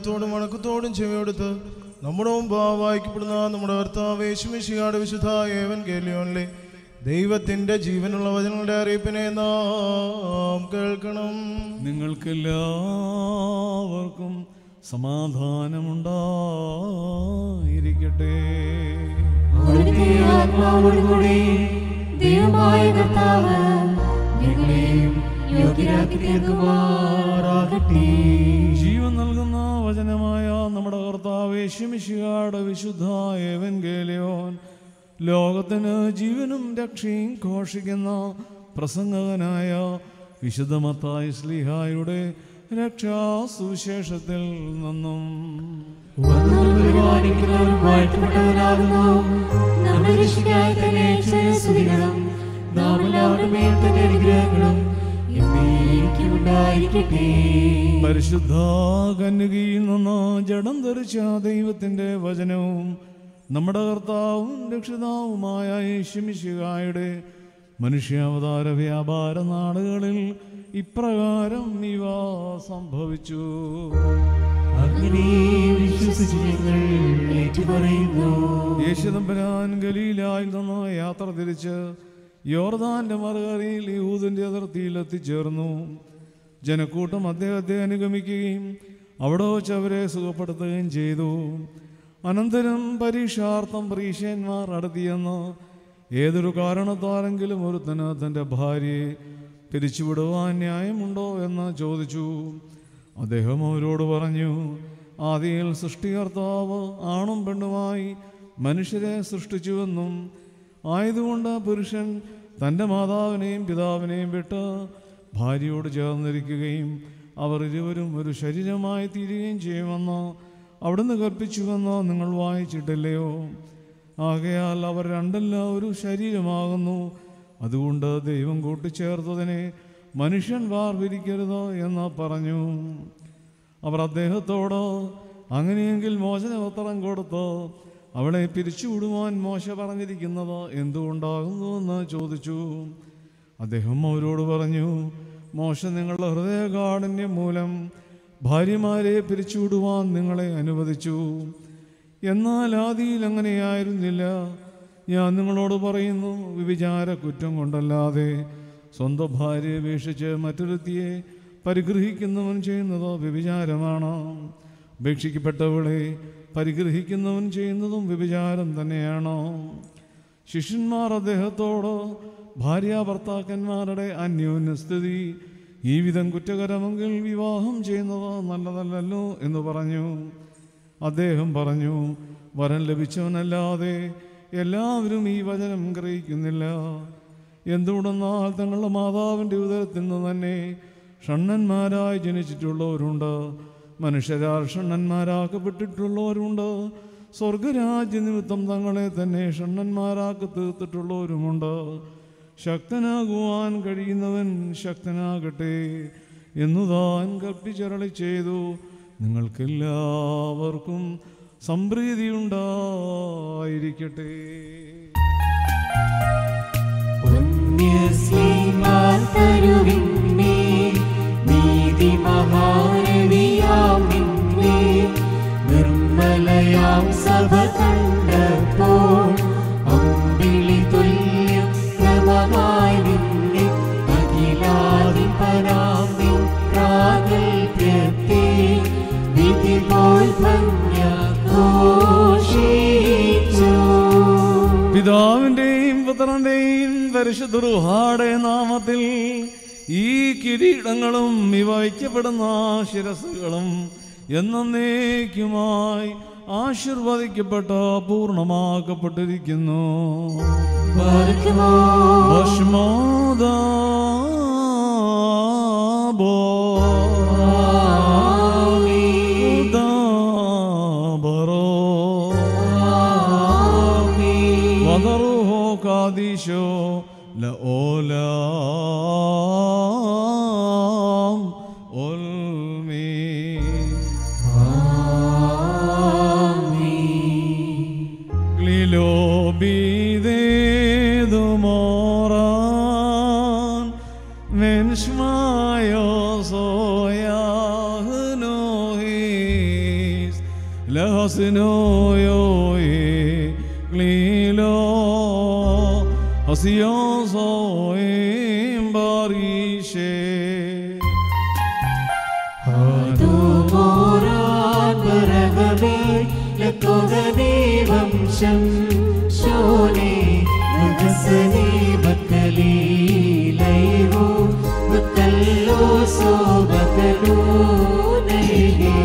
ഭയത്തോടും വണക്കത്തോടും ചെവിയെടുത്ത് നമ്മുടെ മുമ്പാ വായിക്കപ്പെടുന്ന നമ്മുടെ ഭർത്താവ് യേശുമിശിയുടെ വിശുദ്ധ ഏവൻ കേലിയോനിലെ ദൈവത്തിന്റെ ജീവനുള്ള വചനങ്ങളുടെ അറിയിപ്പിനെ നാം കേൾക്കണം. നിങ്ങൾക്കെല്ലാവർക്കും സമാധാനമുണ്ടായിരിക്കട്ടെ. ആത്മാവോടുകൂടി ദൈവമായ കർത്താവ് യോഗ്യരാക്കി തീർക്കുമാറാകട്ടെ. വചനമായ നമ്മുടെ കർത്താവ് യേശുമിശിഹായുടെ വിശുദ്ധ ഏവൻഗേലിയോൻ ലോകത്തിന് ജീവനും രക്ഷയും ഘോഷിക്കുന്ന പ്രസംഗകനായ വിശുദ്ധ മത്തായ സ്ലിഹായുടെ രക്ഷാസുവിശേഷത്തിൽ നിന്നും. വന്നവരും പരിപാലിക്കുന്നവരും വാഴ്ത്തപ്പെട്ടവനാകുന്നു നമ്മുടെ രക്ഷിക്കായി തന്നെ സ്തുതിക്കണം നാം എല്ലാവരുടെ മേൽ തന്നെ അനുഗ്രഹങ്ങളും നിന്ന് ജഡം ധരിച്ച ദൈവത്തിന്റെ വചനവും നമ്മുടെ കർത്താവും രക്ഷിതാവുമായ യേശുമിശിഹായുടെ മനുഷ്യാവതാര വ്യാപാര നാടുകളിൽ ഇപ്രകാരം ഇവ സംഭവിച്ചു. യേശുദമ്പരാൻ ഗലീലായിൽ നിന്ന് യാത്ര തിരിച്ച് യോർദാന്റെ മറുകറിയിൽ യൂതിന്റെ അതിർത്തിയിൽ എത്തിച്ചേർന്നു. ജനക്കൂട്ടം അദ്ദേഹത്തെ അനുഗമിക്കുകയും അവിടെ വെച്ച് അവരെ സുഖപ്പെടുത്തുകയും ചെയ്തു. അനന്തരം പരീക്ഷാർത്ഥം പരീക്ഷന്മാർ നടത്തിയെന്ന് ഏതൊരു കാരണത്താലെങ്കിലും ഒരുത്തന് തന്റെ ഭാര്യയെ പിരിച്ചുവിടുവാൻ ന്യായമുണ്ടോ എന്ന് ചോദിച്ചു. അദ്ദേഹം അവരോട് പറഞ്ഞു ആദിയിൽ സൃഷ്ടികർത്താവ് ആണും പെണ്ണുമായി മനുഷ്യരെ സൃഷ്ടിച്ചുവെന്നും ആയതുകൊണ്ട് ആ പുരുഷൻ തന്റെ മാതാവിനെയും പിതാവിനെയും വിട്ട് ഭാര്യയോട് ചേർന്നിരിക്കുകയും അവർ ഇരുവരും ഒരു ശരീരമായി തീരുകയും ചെയ്യുമെന്ന് അവിടുന്ന് കൽപ്പിച്ചുവെന്ന് നിങ്ങൾ വായിച്ചിട്ടില്ലയോ? ആകയാൽ അവർ രണ്ടല്ല ഒരു ശരീരമാകുന്നു. അതുകൊണ്ട് ദൈവം കൂട്ടിച്ചേർത്തതിനെ മനുഷ്യൻ വാർവിരിക്കരുത് എന്ന് പറഞ്ഞു. അവർ അദ്ദേഹത്തോട് അങ്ങനെയെങ്കിൽ മോചനപത്രം കൊടുത്ത് അവളെ പിരിച്ചുവിടുവാൻ മോശ പറഞ്ഞിരിക്കുന്നത് എന്തുകൊണ്ടാകുന്നുവെന്ന് ചോദിച്ചു. അദ്ദേഹം അവരോട് പറഞ്ഞു മോശ നിങ്ങളുടെ ഹൃദയകാഠിന്യം മൂലം ഭാര്യമാരെ പിരിച്ചുവിടുവാൻ നിങ്ങളെ അനുവദിച്ചു. എന്നാൽ ആദിയിൽ അങ്ങനെയായിരുന്നില്ല. ഞാൻ നിങ്ങളോട് പറയുന്നു വിവിചാര കുറ്റം കൊണ്ടല്ലാതെ സ്വന്തം ഭാര്യയെ വീക്ഷിച്ച് മറ്റൊരുത്തിയെ പരിഗ്രഹിക്കുന്നവൻ ചെയ്യുന്നത് വ്യഭിചാരമാണ്. ഉപേക്ഷിക്കപ്പെട്ടവളെ പരിഗ്രഹിക്കുന്നവൻ ചെയ്യുന്നതും വ്യഭിചാരം തന്നെയാണോ? ശിഷ്യന്മാർ അദ്ദേഹത്തോട് ഭാര്യ ഭർത്താക്കന്മാരുടെ അന്യോന്യസ്ഥിതി ഈ വിധം കുറ്റകരമെങ്കിൽ വിവാഹം ചെയ്യുന്നത് നല്ലതല്ലല്ലോ എന്ന് പറഞ്ഞു. അദ്ദേഹം പറഞ്ഞു വരം ലഭിച്ചവനല്ലാതെ എല്ലാവരും ഈ വചനം ഗ്രഹിക്കുന്നില്ല. എന്തുകൊണ്ടെന്നാൽ തങ്ങളുടെ മാതാവിന്റെ ഉദരത്തിൽ നിന്ന് തന്നെ ഷണ്ണന്മാരായി ജനിച്ചിട്ടുള്ളവരുണ്ട്. മനുഷ്യരാൽ ഷണ്ണന്മാരാക്കപ്പെട്ടിട്ടുള്ളവരുണ്ട് സ്വർഗരാജ്യ നിമിത്തം തങ്ങളെ തന്നെ ഷണ്ണന്മാരാക്കി തീർത്തിട്ടുള്ളവരുമുണ്ട് ശക്തനാകുവാൻ കഴിയുന്നവൻ ശക്തനാകട്ടെ എന്നു താൻ കൽപ്പിച്ചരളി ചെയ്തു. നിങ്ങൾക്കെല്ലാവർക്കും സംപ്രീതി ഉണ്ടായിരിക്കട്ടെ പുണ്യശ്രീമാൻ തരുവിന്മേ നീതി മഹാരവിയാം നിന്നെ നിർമ്മലയാം സഭ കണ്ടപ്പോൾ അമ്പിളി തുല്യം ക്രമമായി നിന്നെ അഖിലാധിപനാം നിൻ പ്രാഗൽഭ്യത്തെ വിധി പോൽ ഭംഗ്യ ഘോഷിച്ചു പിതാവിന്റെയും പുത്രന്റെയും പരിശുദ്ധറുഹാടെ നാമത്തിൽ ഈ കിരീടങ്ങളും ഇവ ശിരസുകളും എന്നേക്കുമായി ആശീർവദിക്കപ്പെട്ട പൂർണമാക്കപ്പെട്ടിരിക്കുന്നു ഭസ്മോദാബോ ോകാദീശോ ലോലാ Hasiosoim barishe മോറാൻ പരകമേ ലക്കോഗനേ വംശം ശോനേ മകസനേ ബക്കലീലൈഹോ ബക്കല്ലോ സോബകലോ നൈഹേ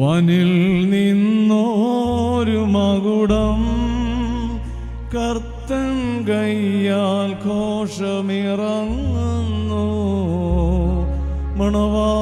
വനിൽ നിന്നോരു മകുടം കർത്തൻ കയ്യാൽ ഘോഷമിറങ്ങുന്നു. മണവാളനെ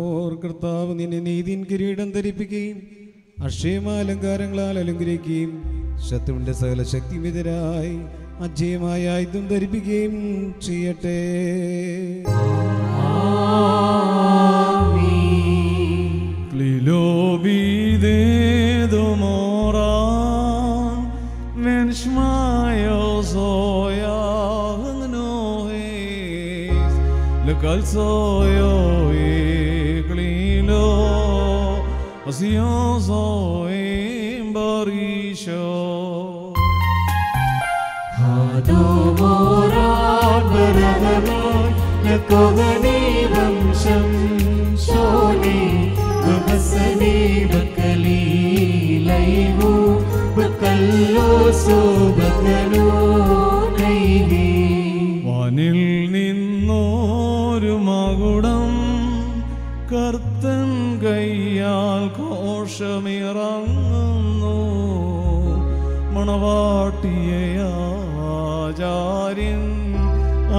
ഓർ കർത്താവ് നിന്നെ നീതിൻ കിരീടം ധരിപ്പിക്കുകയും അക്ഷയമാലങ്കാരങ്ങളാൽ അലങ്കരിക്കുകയും ശത്രുവിന്റെ സകല ശക്തിമിതരായി അജയമായ ആയുധം ധരിപ്പിക്കുകയും ചെയ്യട്ടെ. Look also Asioso imbarisho ആദോമോറാൻ വരദമായി ലക്കോഹനീ വംശം ശോനേ ബഹസനീ ബക്കലീലൈഹു ബക്കല്ലോസോ ബക്കലോ നൈഹി വാനിൽ നിന്നോരു മകുടം കർത്തൻ കയ്യാൽ കോശമിറങ്ങുന്നു മണവാട്ടിയാചാര്യൻ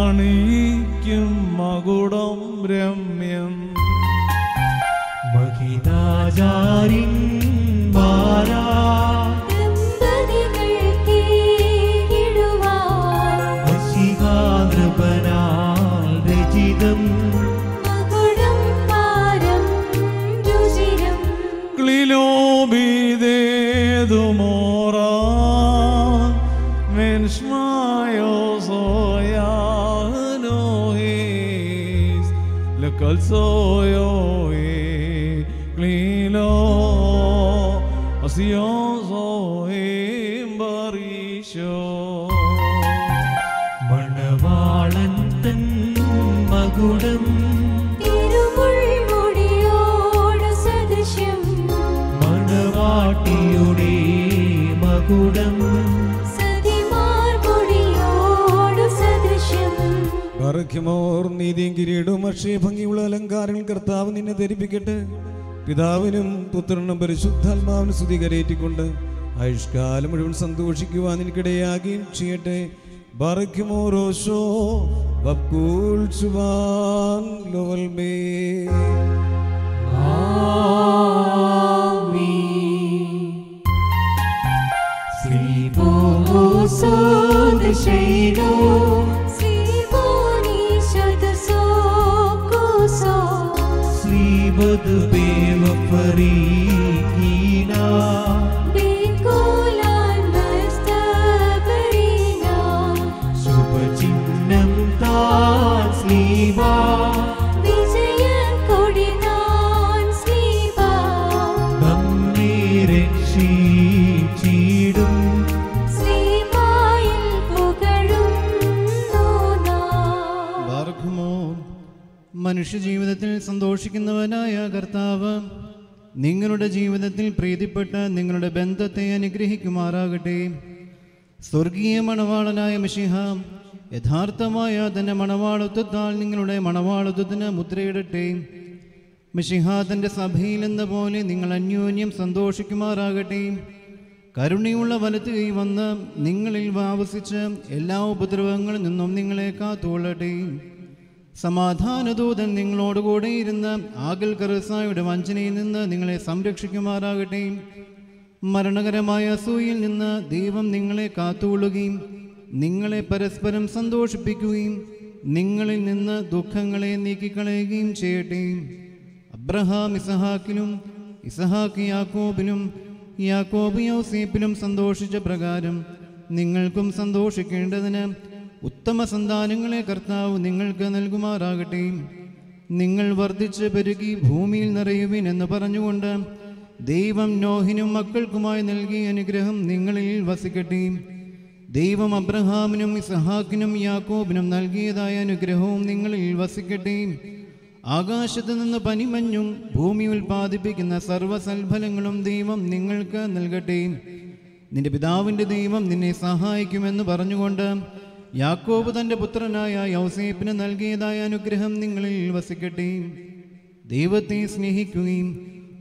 അണിയിക്കും മകുടം രമ്യം. മഹിതാചാരിൻ മാരാ മണവാളൻ തൻ മകുടം. മണവാട്ടിയുടെ മകുടം. ബറയ്ക്കുമോർ നീതിയും കിരീടവും അക്ഷയ ഭംഗിയുള്ള അലങ്കാരങ്ങൾ കർത്താവ് നിന്നെ ധരിപ്പിക്കട്ടെ. പിതാവിനും പുത്രനും പരിശുദ്ധാത്മാവിനും സ്തുതി കരയേറ്റിക്കൊണ്ട് ആയുഷ്കാലം മുഴുവൻ സന്തോഷിക്കുവാൻ എനിക്കിടയാകുകയും ചെയ്യട്ടെ ബറയ്ക്കുമോറോഷോ വക്കൂൽ ചുവാൻ ലോവൽമേ. ശ്രീമധുബേവ സന്തോഷിക്കുന്നവനായ കർത്താവ് നിങ്ങളുടെ ജീവിതത്തിൽ പ്രീതിപ്പെട്ട നിങ്ങളുടെ ബന്ധത്തെ അനുഗ്രഹിക്കുമാറാകട്ടെ. സ്വർഗീയ മണവാളനായ മിഷിഹ യഥാർത്ഥമായ തന്റെ മണവാളത്വത്താൽ നിങ്ങളുടെ മണവാളത്വത്തിന് മുദ്രയിടട്ടെ. മിഷിഹ സഭയിൽ എന്ന പോലെ നിങ്ങൾ അന്യോന്യം സന്തോഷിക്കുമാറാകട്ടെ. കരുണയുള്ള വലത്ത് കൈ വന്ന് നിങ്ങളിൽ വാവസിച്ച് എല്ലാ ഉപദ്രവങ്ങളിൽ നിന്നും നിങ്ങളെ കാത്തുകൊള്ളട്ടെ സമാധാനദൂതൻ നിങ്ങളോടുകൂടെ ഇരുന്ന് ആകിൽ കറസായുടെ വഞ്ചനയിൽ നിന്ന് നിങ്ങളെ സംരക്ഷിക്കുമാറാകട്ടെ. മരണകരമായ അസൂയിൽ നിന്ന് ദൈവം നിങ്ങളെ കാത്തുകൊള്ളുകയും നിങ്ങളെ പരസ്പരം സന്തോഷിപ്പിക്കുകയും നിങ്ങളിൽ നിന്ന് ദുഃഖങ്ങളെ നീക്കിക്കളയുകയും ചെയ്യട്ടെ. അബ്രഹാം ഇസഹാക്കിലും ഇസഹാക്ക് യാക്കോബിലും യാക്കോബ് യോസേപ്പിലും സന്തോഷിച്ച പ്രകാരം നിങ്ങൾക്കും സന്തോഷിക്കേണ്ടതിന് ഉത്തമ സന്താനങ്ങളെ കർത്താവ് നിങ്ങൾക്ക് നൽകുമാറാകട്ടെ. നിങ്ങൾ വർദ്ധിച്ച് പെരുകി ഭൂമിയിൽ നിറയുവിൻ എന്ന് പറഞ്ഞുകൊണ്ട് ദൈവം നോഹിനും മക്കൾക്കുമായി നൽകിയ അനുഗ്രഹം നിങ്ങളിൽ വസിക്കട്ടെ. ദൈവം അബ്രഹാമിനും ഇസഹാക്കിനും യാക്കോബിനും നൽകിയതായ അനുഗ്രഹവും നിങ്ങളിൽ വസിക്കട്ടെ. ആകാശത്ത് നിന്ന് പനിമഞ്ഞും ഭൂമി ഉൽപ്പാദിപ്പിക്കുന്ന സർവസൽഫലങ്ങളും ദൈവം നിങ്ങൾക്ക് നൽകട്ടെ. നിന്റെ പിതാവിന്റെ ദൈവം നിന്നെ സഹായിക്കുമെന്ന് പറഞ്ഞുകൊണ്ട് യാക്കോബ് തന്റെ പുത്രനായ യൗസേപ്പിന് നൽകിയതായ അനുഗ്രഹം നിങ്ങളിൽ വസിക്കട്ടെ. ദൈവത്തെ സ്നേഹിക്കുകയും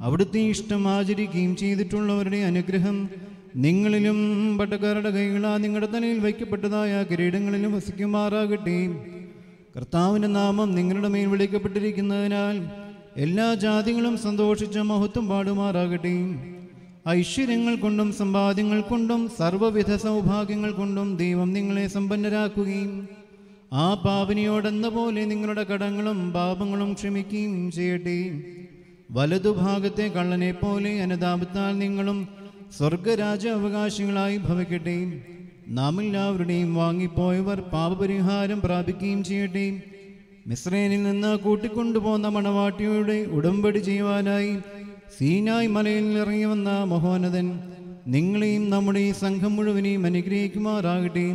അവിടുത്തെ ഇഷ്ടം ആചരിക്കുകയും ചെയ്തിട്ടുള്ളവരുടെ അനുഗ്രഹം നിങ്ങളിലും പട്ടക്കാരുടെ കൈകളാ നിങ്ങളുടെ തലയിൽ വയ്ക്കപ്പെട്ടതായ കിരീടങ്ങളിലും വസിക്കുമാറാകട്ടെ. കർത്താവിന്റെ നാമം നിങ്ങളുടെ മേൽ വിളിക്കപ്പെട്ടിരിക്കുന്നതിനാൽ എല്ലാ ജാതികളും സന്തോഷിച്ച മഹത്വം പാടുമാറാകട്ടെ. ഐശ്വര്യങ്ങൾ കൊണ്ടും സമ്പാദ്യങ്ങൾ കൊണ്ടും സർവവിധ സൗഭാഗ്യങ്ങൾ കൊണ്ടും ദൈവം നിങ്ങളെ സമ്പന്നരാക്കുകയും ആ പാപിനിയോടെന്ന പോലെ നിങ്ങളുടെ കടങ്ങളും പാപങ്ങളും ക്ഷമിക്കുകയും ചെയ്യട്ടെ. വലതുഭാഗത്തെ കള്ളനെ പോലെ അനുതാപത്താൽ നിങ്ങളും സ്വർഗരാജ അവകാശികളായി ഭവിക്കട്ടെ. നാം എല്ലാവരുടെയും വാങ്ങിപ്പോയവർ പാപപരിഹാരം പ്രാപിക്കുകയും ചെയ്യട്ടെ. മിസ്രൈനിൽ നിന്ന് കൂട്ടിക്കൊണ്ടുപോന്ന മണവാട്ടിയുടെ ഉടമ്പടി ചെയ്യുവാനായി സീനായ് മലയിൽ ഇറങ്ങി വന്ന മഹോന്നതൻ നിങ്ങളെയും നമ്മുടെ ഈ സംഘം മുഴുവനെയും അനുഗ്രഹിക്കുമാറാകട്ടെ.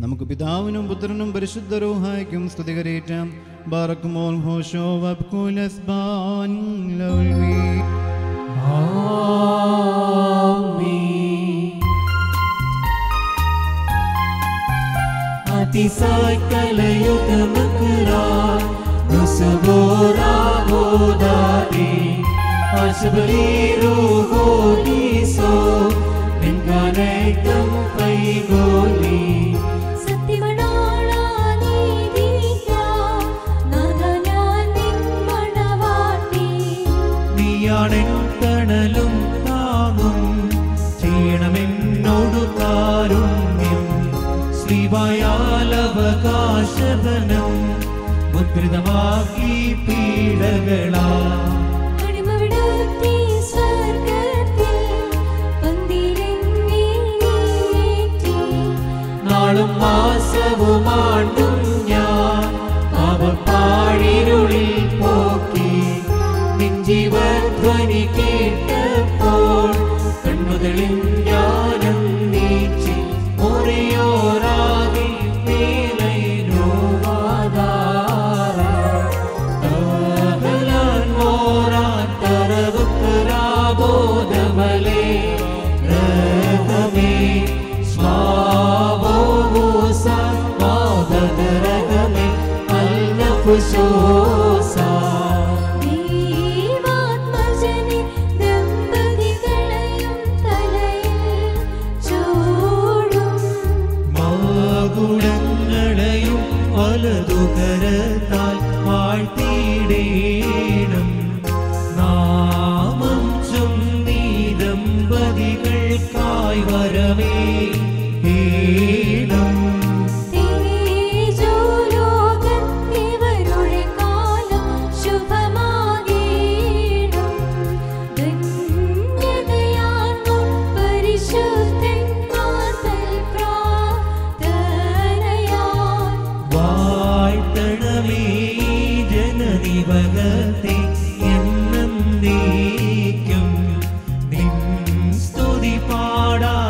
നമുക്ക് പിതാവിനും പുത്രനും പരിശുദ്ധ റൂഹായ്ക്കും സ്തുതികരേറ്റാം ബാറക്കുമോൽ ഹോഷോ വബ്കുലസ് ബാൻ നീയാണെൻ തണലും താങ്ങും ചെയ്യണമെന്നോടു കാരുണ്യം ശ്രീവായാലവകാശധനം മുദ്രിതമാക്കി പീഡകളാ. നാളും മാസവും ആണ്ടും ഞാൻ പാഴിരുളിൽ പോക്കി. നെഞ്ചിവധ്വനി കേട്ടപ്പോൾ കണ്ണുകളിൽ ജ്ഞാനം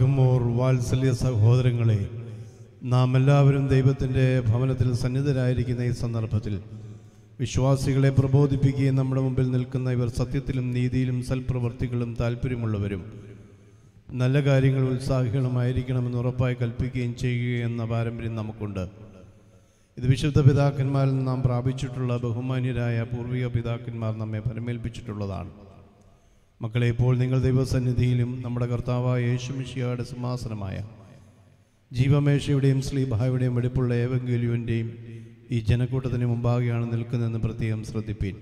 മാർഗമോർ വാത്സല്യ സഹോദരങ്ങളെ നാം എല്ലാവരും ദൈവത്തിന്റെ ഭവനത്തിൽ സന്നിധരായിരിക്കുന്ന ഈ സന്ദർഭത്തിൽ വിശ്വാസികളെ പ്രബോധിപ്പിക്കുകയും നമ്മുടെ മുമ്പിൽ നിൽക്കുന്ന ഇവർ സത്യത്തിലും നീതിയിലും സൽപ്രവർത്തികളും താല്പര്യമുള്ളവരും നല്ല കാര്യങ്ങൾ ഉത്സാഹികളുമായിരിക്കണമെന്ന് ഉറപ്പായി കൽപ്പിക്കുകയും ചെയ്യുക എന്ന പാരമ്പര്യം നമുക്കുണ്ട്. ഇത് വിശുദ്ധ പിതാക്കന്മാരിൽ നാം പ്രാപിച്ചിട്ടുള്ള ബഹുമാന്യരായ പൂർവിക പിതാക്കന്മാർ നമ്മെ ഫലമേൽപ്പിച്ചിട്ടുള്ളതാണ് മക്കളെ ഇപ്പോൾ നിങ്ങൾ ദൈവസന്നിധിയിലും നമ്മുടെ കർത്താവായ യേശുമിഷിയുടെ സിംഹാസനമായ ജീവമേശയുടെയും ശ്രീഭായുടെയും വെടിപ്പുള്ള ഏവെങ്കിലുവിന്റെയും ഈ ജനക്കൂട്ടത്തിന് മുമ്പാകെയാണ് നിൽക്കുന്നതെന്ന് പ്രത്യേകം ശ്രദ്ധിപ്പീൻ.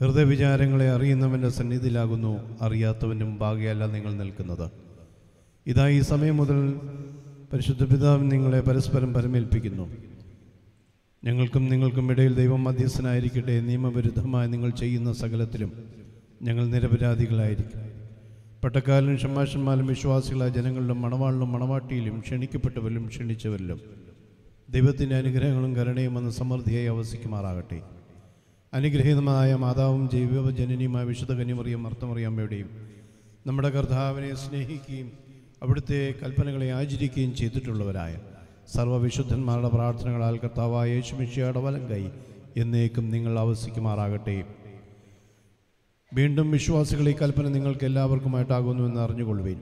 ഹൃദയവിചാരങ്ങളെ അറിയുന്നവന്റെ സന്നിധിയിലാകുന്നു അറിയാത്തവന്റെ മുമ്പാകെയല്ല നിങ്ങൾ നിൽക്കുന്നത്. ഇതാ ഈ സമയം മുതൽ പരിശുദ്ധ പിതാവ് നിങ്ങളെ പരസ്പരം പരമേൽപ്പിക്കുന്നു. ഞങ്ങൾക്കും നിങ്ങൾക്കും ഇടയിൽ ദൈവം മധ്യസ്ഥനായിരിക്കട്ടെ നിയമവിരുദ്ധമായി നിങ്ങൾ ചെയ്യുന്ന സകലത്തിലും. ഞങ്ങൾ നിരപരാധികളായിരിക്കും. പട്ടക്കാലിലും ഷമാഷന്മാരും വിശ്വാസികളായ ജനങ്ങളിലും മണവാളിലും മണവാട്ടിയിലും ക്ഷണിക്കപ്പെട്ടവരിലും ക്ഷണിച്ചവരിലും ദൈവത്തിന്റെ അനുഗ്രഹങ്ങളും കരുണയും എന്ന സമൃദ്ധിയായി അവസിക്കുമാറാകട്ടെ. അനുഗ്രഹീതമായ മാതാവും ജൈവജനനിയുമായ വിശുദ്ധ കന്യമറിയും അർത്ഥമറിയാമ്മയുടെയും നമ്മുടെ കർത്താവിനെ സ്നേഹിക്കുകയും അവിടുത്തെ കൽപ്പനകളെ ആചരിക്കുകയും ചെയ്തിട്ടുള്ളവരായ സർവവിശുദ്ധന്മാരുടെ പ്രാർത്ഥനകളാൽ കർത്താവായ യേശുമിഷിയുടെ വലം കൈ എന്നേക്കും നിങ്ങൾ ആവസിക്കുമാറാകട്ടെ വീണ്ടും വിശ്വാസികൾ ഈ കൽപ്പന നിങ്ങൾക്ക് എല്ലാവർക്കുമായിട്ടാകുന്നുവെന്ന് അറിഞ്ഞുകൊള്ളുവീൻ.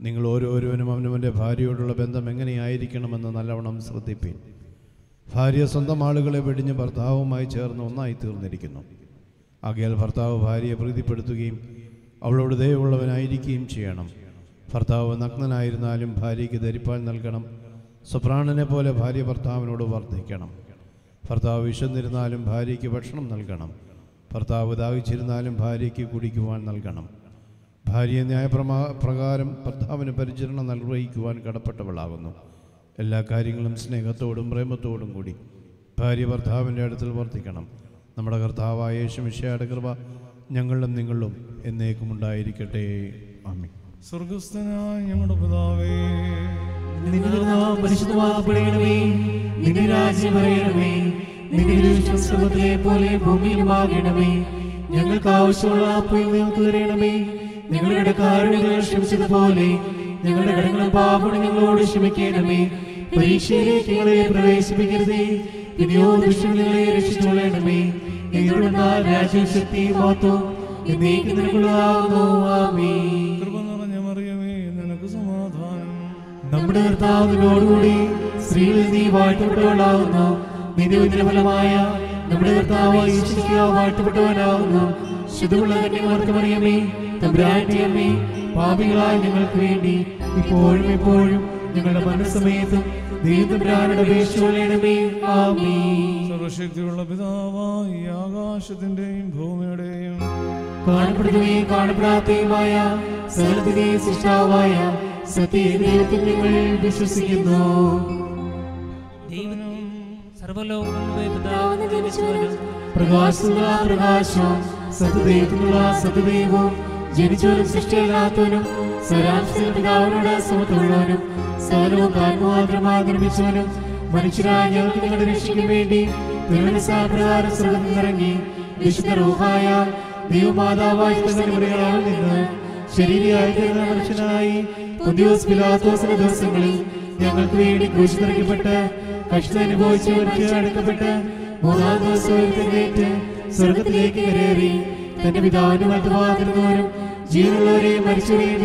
നിങ്ങൾ ഓരോരുവനും അവനവന്റെ ഭാര്യയോടുള്ള ബന്ധം എങ്ങനെയായിരിക്കണമെന്ന് നല്ലവണ്ണം ശ്രദ്ധിപ്പീൻ. ഭാര്യ സ്വന്തം ആളുകളെ വെടിഞ്ഞ് ഭർത്താവുമായി ചേർന്ന് ഒന്നായി തീർന്നിരിക്കുന്നു ആകയാൽ ഭർത്താവ് ഭാര്യയെ പ്രീതിപ്പെടുത്തുകയും അവളോട് ദയവുള്ളവനായിരിക്കുകയും ചെയ്യണം. ഭർത്താവ് നഗ്നനായിരുന്നാലും ഭാര്യയ്ക്ക് ധരിപ്പാൻ നൽകണം. സ്വപ്രാണനെ പോലെ ഭാര്യ ഭർത്താവിനോട് വർദ്ധിക്കണം. ഭർത്താവ് വിശന്നിരുന്നാലും ഭാര്യയ്ക്ക് ഭക്ഷണം നൽകണം. ഭർത്താവ് ദാഹിച്ചിരുന്നാലും ഭാര്യയ്ക്ക് കുടിക്കുവാൻ നൽകണം. ഭാര്യ ന്യായപ്രമാ പ്രകാരം ഭർത്താവിന് പരിചരണം നിർവഹിക്കുവാൻ കടപ്പെട്ടവളാകുന്നു. എല്ലാ കാര്യങ്ങളും സ്നേഹത്തോടും പ്രേമത്തോടും കൂടി ഭാര്യ ഭർത്താവിന്റെ അടുത്തിൽ വർദ്ധിക്കണം നമ്മുടെ കർത്താവായ യേശുമിശയുടെ കൃപ ഞങ്ങളിലും നിങ്ങളിലും എന്നേക്കും ഉണ്ടായിരിക്കട്ടെ. ആമി സ്വർഗസ്ഥനായ ഞങ്ങളുടെ പിതാവേ നിന്റെ നാമം പരിശുദ്ധമാക്കപ്പെടണമേ. നിന്റെ രാജ്യം അറിയണമേ നിന്റെ പോലെ ഞങ്ങൾക്ക് ആവശ്യമുള്ള തരണമേ. ഞങ്ങളുടെ കടക്കാരുടെ ക്ഷമിച്ചതുപോലെ ഞങ്ങളുടെ കടങ്ങളും പാപങ്ങളും ഞങ്ങളോട് ക്ഷമിക്കണമേ. പരീക്ഷയിലേക്ക് ഞങ്ങളെ പ്രവേശിപ്പിക്കരുതേ. പിന്നെയോ ദുഷ്ടങ്ങളെ രക്ഷിച്ചുകൊള്ളണമേ എന്തുകൊണ്ടാൽ രാജ്യം ശക്തി സമാധാനം. നമ്മുടെ കർത്താവിനോടുകൂടി സ്ത്രീകളിൽ നീ വാഴ്ത്തപ്പെട്ടവളാകുന്നു. നിന്റെ ഫലമായ നമ്മുടെ കർത്താവ് ഈശ്വരിക്കുക വാഴ്ത്തപ്പെട്ടവനാകുന്നു. ശുദ്ധമുള്ള കന്യമറിയമേ തമ്പുരാന്റെ അമ്മേ പാപികളായ ഞങ്ങൾക്ക് വേണ്ടി ഇപ്പോഴും എപ്പോഴും ഞങ്ങളുടെ ആമേ സർവശക്തിയുള്ള പിതാവായി ആകാശത്തിന്റെയും ഭൂമിയുടെയും കാണപ്പെടുകയും കാണപ്പെടാത്തയുമായ സകലത്തിന്റെയും സൃഷ്ടാവായ സത്യ ദൈവത്തിൽ ഞങ്ങൾ വിശ്വസിക്കുന്നു പ്രകാശമുള്ള പ്രകാശം സത്യദൈവത്തിനുള്ള സത്യദൈവവും ജനിച്ചവനും സൃഷ്ടിയല്ലാത്തവനും സ്വരാംശത്തിൽ പിതാവിനോട് സമത്വമുള്ളവനും സകലവും താൻമാത്രമായി നിർമ്മിച്ചവനും മനുഷ്യരായ ഞങ്ങൾക്ക് നിങ്ങളുടെ രക്ഷയ്ക്ക് വേണ്ടി തിരുവനസാപ്രകാരം സ്വർഗത്തിൽ ഇറങ്ങി വിശുദ്ധ റൂഹായ ദൈവമാതാവായ മുറികളാൽ നിന്ന് ശരീരയായി തീർന്ന മനുഷ്യനായി പുതിയോസ് പിലാത്തോസിന്റെ ദിവസങ്ങളിൽ ഞങ്ങൾക്ക് വേണ്ടി ക്രൂശിതറിക്കപ്പെട്ട് കഷ്ടത അനുഭവിച്ചവർക്ക് അടുക്കപ്പെട്ട് മൂന്നാം ദിവസം സ്വർഗത്തിലേക്ക് കരേറി തന്റെ പിതാവിന്റെ വലതുഭാഗത്തിരുന്നവരും ജീവനുള്ളവരെയും മരിച്ചവരെയും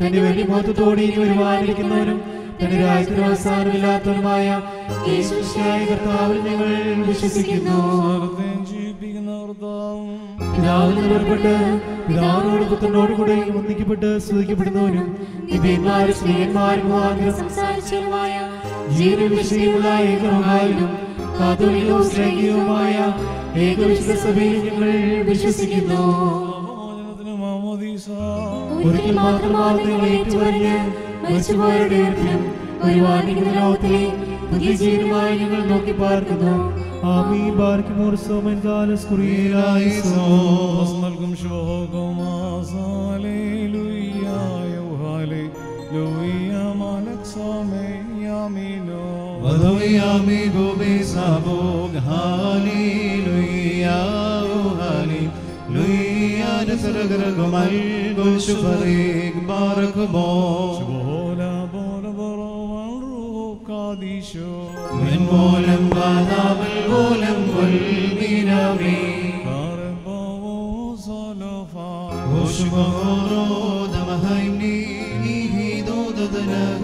തന്റെ വലിയ മോത്തത്തോടെ ഇനി വരുവാനിരിക്കുന്നവനും തന്റെ രാജ്യത്തിന് അവസാനമില്ലാത്തവനുമായ യേശുശിയായ കർത്താവിൽ ഞങ്ങൾ വിശ്വസിക്കുന്നു. നിന്ന് പുറപ്പെട്ട് പിതാവിനോട് പുത്രനോട് കൂടെ മുഖാന്തരം സംസാരിച്ചതുമായ ജീവനും വിഷയമുള്ള ഏകമായാലും കാതോലികവും ശ്രേയവുമായ ഏകവിശുദ്ധ സഭയിൽ ഞങ്ങൾ വിശ്വസിക്കുന്നു ഒരിക്കൽ മാത്രമാണ് നിങ്ങൾ ഏറ്റുപറഞ്ഞ് മരിച്ചുപോയവരുടെ ഉയർപ്പിലും വരുവാനിരിക്കുന്ന ലോകത്തിലെ പുതിയ ജീവനുമായി ഞങ്ങൾ നോക്കി പാർക്കുന്നു ആമീ ബാർക്കിമോർ സോമൻ കാലസ് കുറിയേലായി നൽകും ശോകമാസാലേ ലുയ്യായോ ഹാലേ ലുയ്യ Aminu. Adonai Amigo Bezabog. Hallelujah. Oh, hallelujah. Nisrgrg Malgo Shufrig Barak Bo. Shbola Bola Boro Walru Kadisho. Min Bolam Bada Bil Bolam Bul Binami. Karbo Zolofa. Oshboro Damahimni. He Dodadna.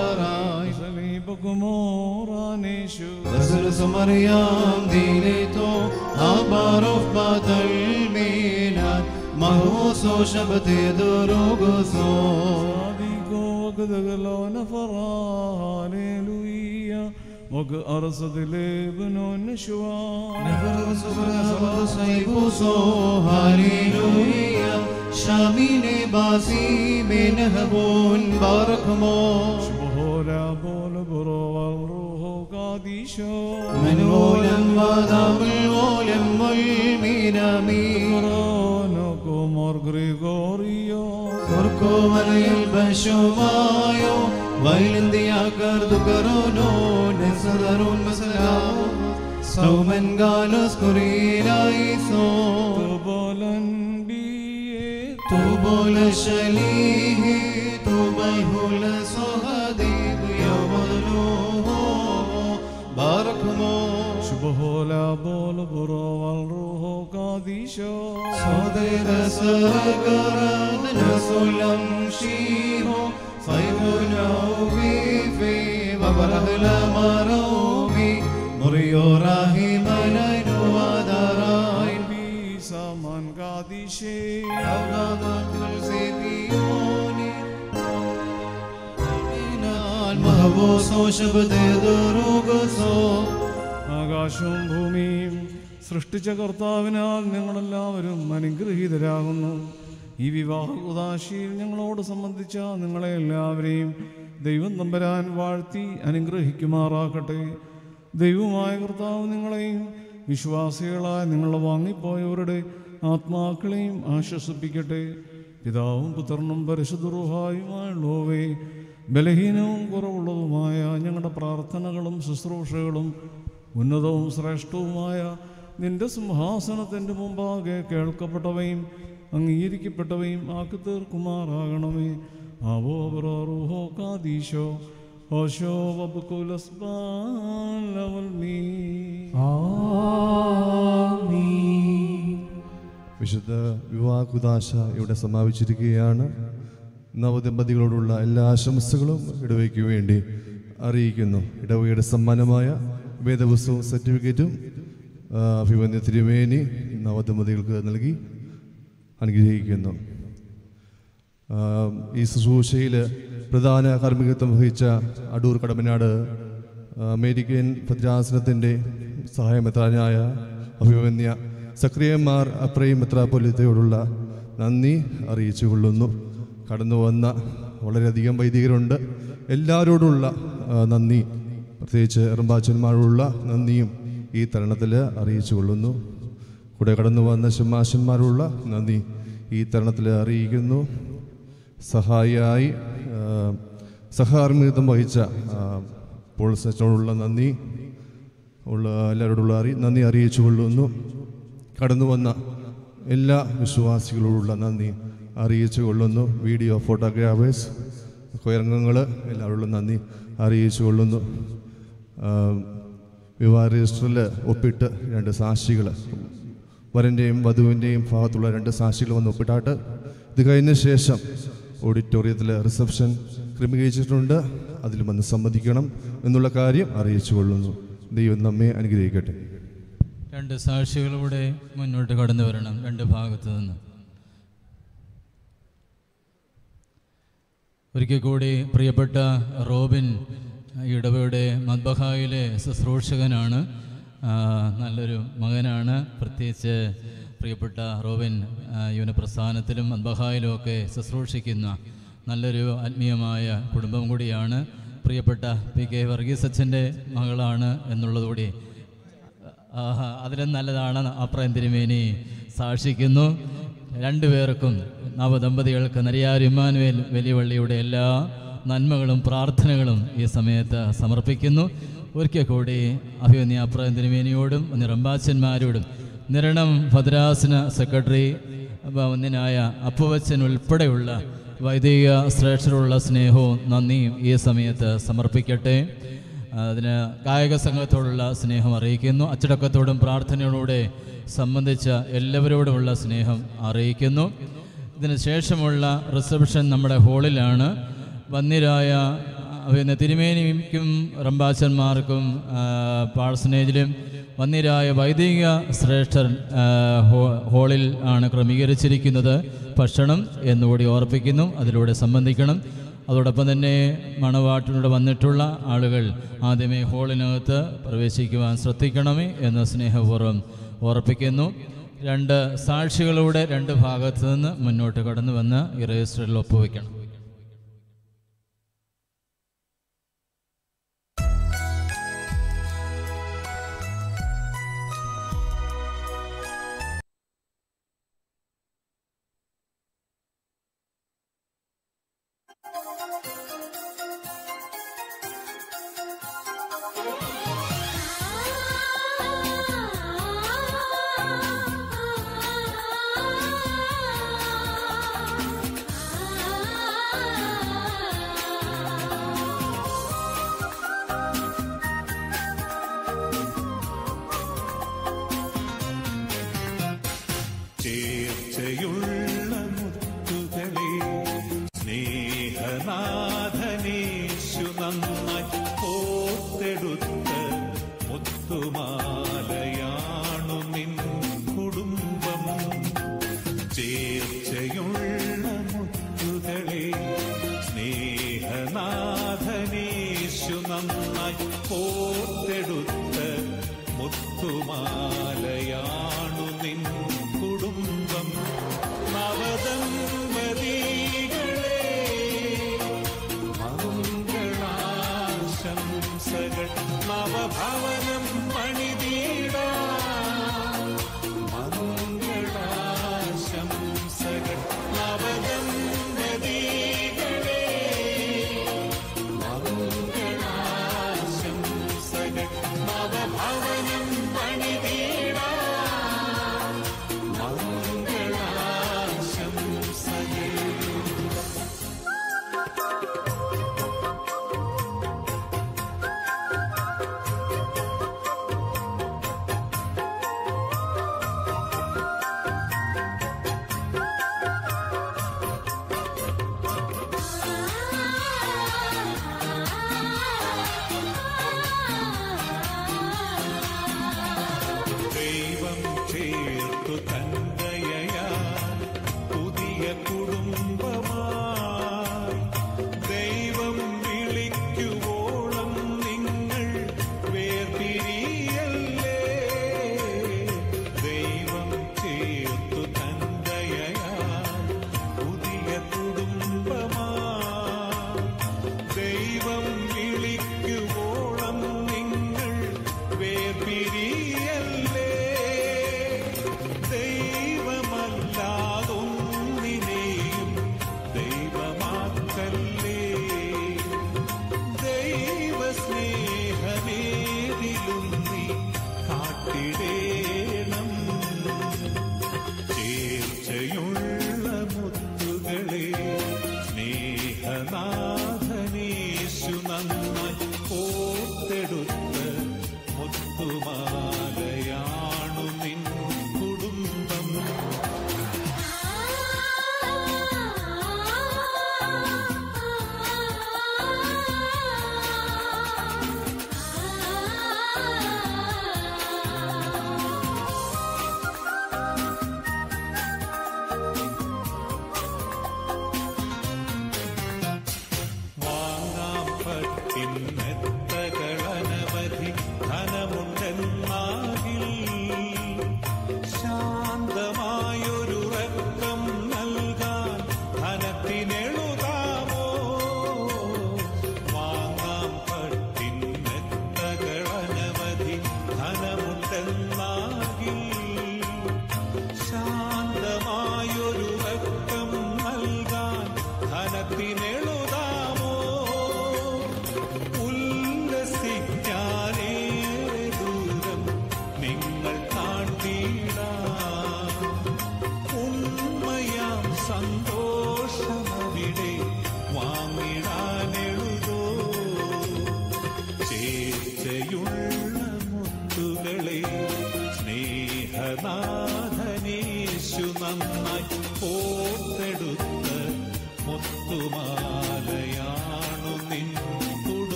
بقموراني شو غزل سمريام ديليتو أبارف بدل ميلاد مهوسو شبتي دروغسو صادقو وقد غلو نفرا هاليلويا وق أرصد لبنو نشوى نفر صبر سيبوسو هاليلويا شامين باسي بنهبون باركمو بولا بولا برو والروح قاديشو من ولم ودام الولم والمينامي فرانكم غريغوريو Corco Mariel Bashomayo Vailandia Kardu Karono Nesadarun Masalao Sauman Galos Kurila Iso Tubolandi Tubola Shalihi ಬೋಲ್ ಬುರೋವಲ್ರು ಕಾದಿಶೋ ಸೋದೆ ರಸ ಕರನ್ ರಸುಲಂ ಶೀಹೋ صيف نوبي في مبرد المروبي مري راهي منين ودراين بي سامان قادي شي أو قادر ترزي بيوني المهبوس وشبت دروق صوب ആകാശവും ഭൂമിയും സൃഷ്ടിച്ച കർത്താവിനാൽ ഞങ്ങളെല്ലാവരും അനുഗ്രഹീതരാകുന്നു. ഈ വിവാഹ ഉദാശിയിൽ ഞങ്ങളോട് സംബന്ധിച്ച നിങ്ങളെ എല്ലാവരെയും ദൈവം നമ്പരാൻ വാഴ്ത്തി അനുഗ്രഹിക്കുമാറാക്കട്ടെ ദൈവമായ കർത്താവ് നിങ്ങളെയും വിശ്വാസികളായ നിങ്ങളെ വാങ്ങിപ്പോയവരുടെ ആത്മാക്കളെയും ആശ്വസിപ്പിക്കട്ടെ. പിതാവും പുത്രനും പരിശുദ്ധറുഹായുമായുള്ളവേ ബലഹീനവും കുറവുള്ളതുമായ ഞങ്ങളുടെ പ്രാർത്ഥനകളും ശുശ്രൂഷകളും ഉന്നതവും ശ്രേഷ്ഠവുമായ നിന്റെ സിംഹാസനത്തിന്റെ മുമ്പാകെ കേൾക്കപ്പെട്ടവയും അംഗീകരിക്കപ്പെട്ടവയും ആക്കി തീർക്കുമാറാകണമേ. ആവോ റൂഹോ കാദീശോ വിശുദ്ധ വിവാഹ കുദാശ ഇവിടെ സമാപിച്ചിരിക്കുകയാണ്. നവദമ്പതികളോടുള്ള എല്ലാ ആശംസകളും ഇടവയ്ക്ക് വേണ്ടി അറിയിക്കുന്നു. ഇടവകയുടെ സമ്മാനമായ വേദപുസ്തകവും സർട്ടിഫിക്കറ്റും അഭിമന്യ തിരുമേനി നവദമ്പതികൾക്ക് നൽകി അനുഗ്രഹിക്കുന്നു. ഈ ശുശ്രൂഷയിൽ പ്രധാന കാർമ്മികത്വം വഹിച്ച അടൂർ കടമനാട് അമേരിക്കൻ ഭദ്രാസനത്തിന്റെ സഹായമെത്രാനായ അഭിമന്യ സക്രിയന്മാർ അപ്രയും മെത്രാപ്പൊലിത്തയോടുള്ള നന്ദി അറിയിച്ചു കൊള്ളുന്നു കടന്നു വന്ന വളരെയധികം വൈദികരുണ്ട്. എല്ലാവരോടുള്ള നന്ദി. പ്രത്യേകിച്ച് എറമ്പാച്ചന്മാരോടുള്ള നന്ദിയും ഈ തരണത്തിൽ അറിയിച്ചു കൊള്ളുന്നു. കൂടെ കടന്നു വന്ന ശമാശന്മാരുള്ള നന്ദി ഈ തരണത്തിൽ അറിയിക്കുന്നു. സഹായിയായി സഹാർമിതം വഹിച്ച പോൾ നന്ദി ഉള്ള എല്ലാവരോടുള്ള അറി നന്ദി അറിയിച്ചു കൊള്ളുന്നു. കടന്നു വന്ന എല്ലാ വിശ്വാസികളോടുള്ള നന്ദി അറിയിച്ചു കൊള്ളുന്നു. വീഡിയോ ഫോട്ടോഗ്രാഫേഴ്സ് കൊയരംഗങ്ങൾ എല്ലാവരോടുള്ള നന്ദി അറിയിച്ചു കൊള്ളുന്നു. വിവാഹ രജിസ്റ്ററിൽ ഒപ്പിട്ട് രണ്ട് സാക്ഷികൾ. വരന്റെയും വധുവിന്റെയും ഭാഗത്തുള്ള രണ്ട് സാക്ഷികൾ വന്ന് ഒപ്പിട്ടാട്ട് ഇത് കഴിഞ്ഞ ശേഷം ഓഡിറ്റോറിയത്തിൽ റിസപ്ഷൻ ക്രമീകരിച്ചിട്ടുണ്ട്. അതിൽ വന്ന് സമ്മതിക്കണം എന്നുള്ള കാര്യം അറിയിച്ചു കൊള്ളുന്നു. ദൈവം നമ്മെ അനുഗ്രഹിക്കട്ടെ. രണ്ട് സാക്ഷികളുടെ മുന്നോട്ട് കടന്നു വരണം രണ്ട് ഭാഗത്തു നിന്ന്. ഒരിക്കൽ കൂടി പ്രിയപ്പെട്ട റോബിൻ ഇടവയുടെ മദ്ബഹായിലെ ശുശ്രൂഷകനാണ്. നല്ലൊരു മകനാണ്. പ്രത്യേകിച്ച് പ്രിയപ്പെട്ട റോബിൻ യുവനപ്രസ്ഥാനത്തിലും യുവന പ്രസ്ഥാനത്തിലും മദ്ബഹായിലും ഒക്കെ ശുശ്രൂഷിക്കുന്ന നല്ലൊരു ആത്മീയമായ കുടുംബം കൂടിയാണ്. പ്രിയപ്പെട്ട പി കെ വർഗീസ് അച്ഛന്റെ മകളാണ് എന്നുള്ളതുകൂടി അതിലും നല്ലതാണ്. അപ്രയം തിരുമേനി സാക്ഷിക്കുന്നു. രണ്ടുപേർക്കും നവദമ്പതികൾക്ക് നരിയാർ ഇമ്മാനുവേൽ വലിയവള്ളിയുടെ എല്ലാ നന്മകളും പ്രാർത്ഥനകളും ഈ സമയത്ത് സമർപ്പിക്കുന്നു. ഒരിക്കൽ കൂടി അഭിമന്യ തിരുമേനിയോടും നിറമ്പാച്ചന്മാരോടും നിരണം ഭദ്രാസന സെക്രട്ടറി ഒന്നിനായ അപ്പുവച്ചൻ ഉൾപ്പെടെയുള്ള വൈദിക ശ്രേഷ്ഠരുള്ള സ്നേഹവും നന്ദിയും ഈ സമയത്ത് സമർപ്പിക്കട്ടെ. അതിന് കായിക സംഘത്തോടുള്ള സ്നേഹം അറിയിക്കുന്നു. അച്ചടക്കത്തോടും പ്രാർത്ഥനയോടെ സംബന്ധിച്ച എല്ലാവരോടുമുള്ള സ്നേഹം അറിയിക്കുന്നു. ഇതിന് ശേഷമുള്ള റിസപ്ഷൻ നമ്മുടെ ഹോളിലാണ് വന്നിരായ പിന്നെ തിരുമേനിക്കും റംബാച്ചന്മാർക്കും പാഴ്സനേജിലും വന്നിരായ വൈദിക ശ്രേഷ്ഠർ ഹോളിൽ ഹാളിൽ ആണ് ക്രമീകരിച്ചിരിക്കുന്നത്. ഭക്ഷണം എന്നുകൂടി ഓർപ്പിക്കുന്നു. അതിലൂടെ സംബന്ധിക്കണം. അതോടൊപ്പം തന്നെ മണവാട്ടിലൂടെ വന്നിട്ടുള്ള ആളുകൾ ആദ്യമേ ഹോളിനകത്ത് പ്രവേശിക്കുവാൻ ശ്രദ്ധിക്കണമേ എന്ന് സ്നേഹപൂർവം ഓർപ്പിക്കുന്നു. രണ്ട് സാക്ഷികളുടെ രണ്ട് ഭാഗത്തു നിന്ന് മുന്നോട്ട് കടന്നു വന്ന് ഈ രജിസ്റ്ററിൽ ഒപ്പുവെക്കണം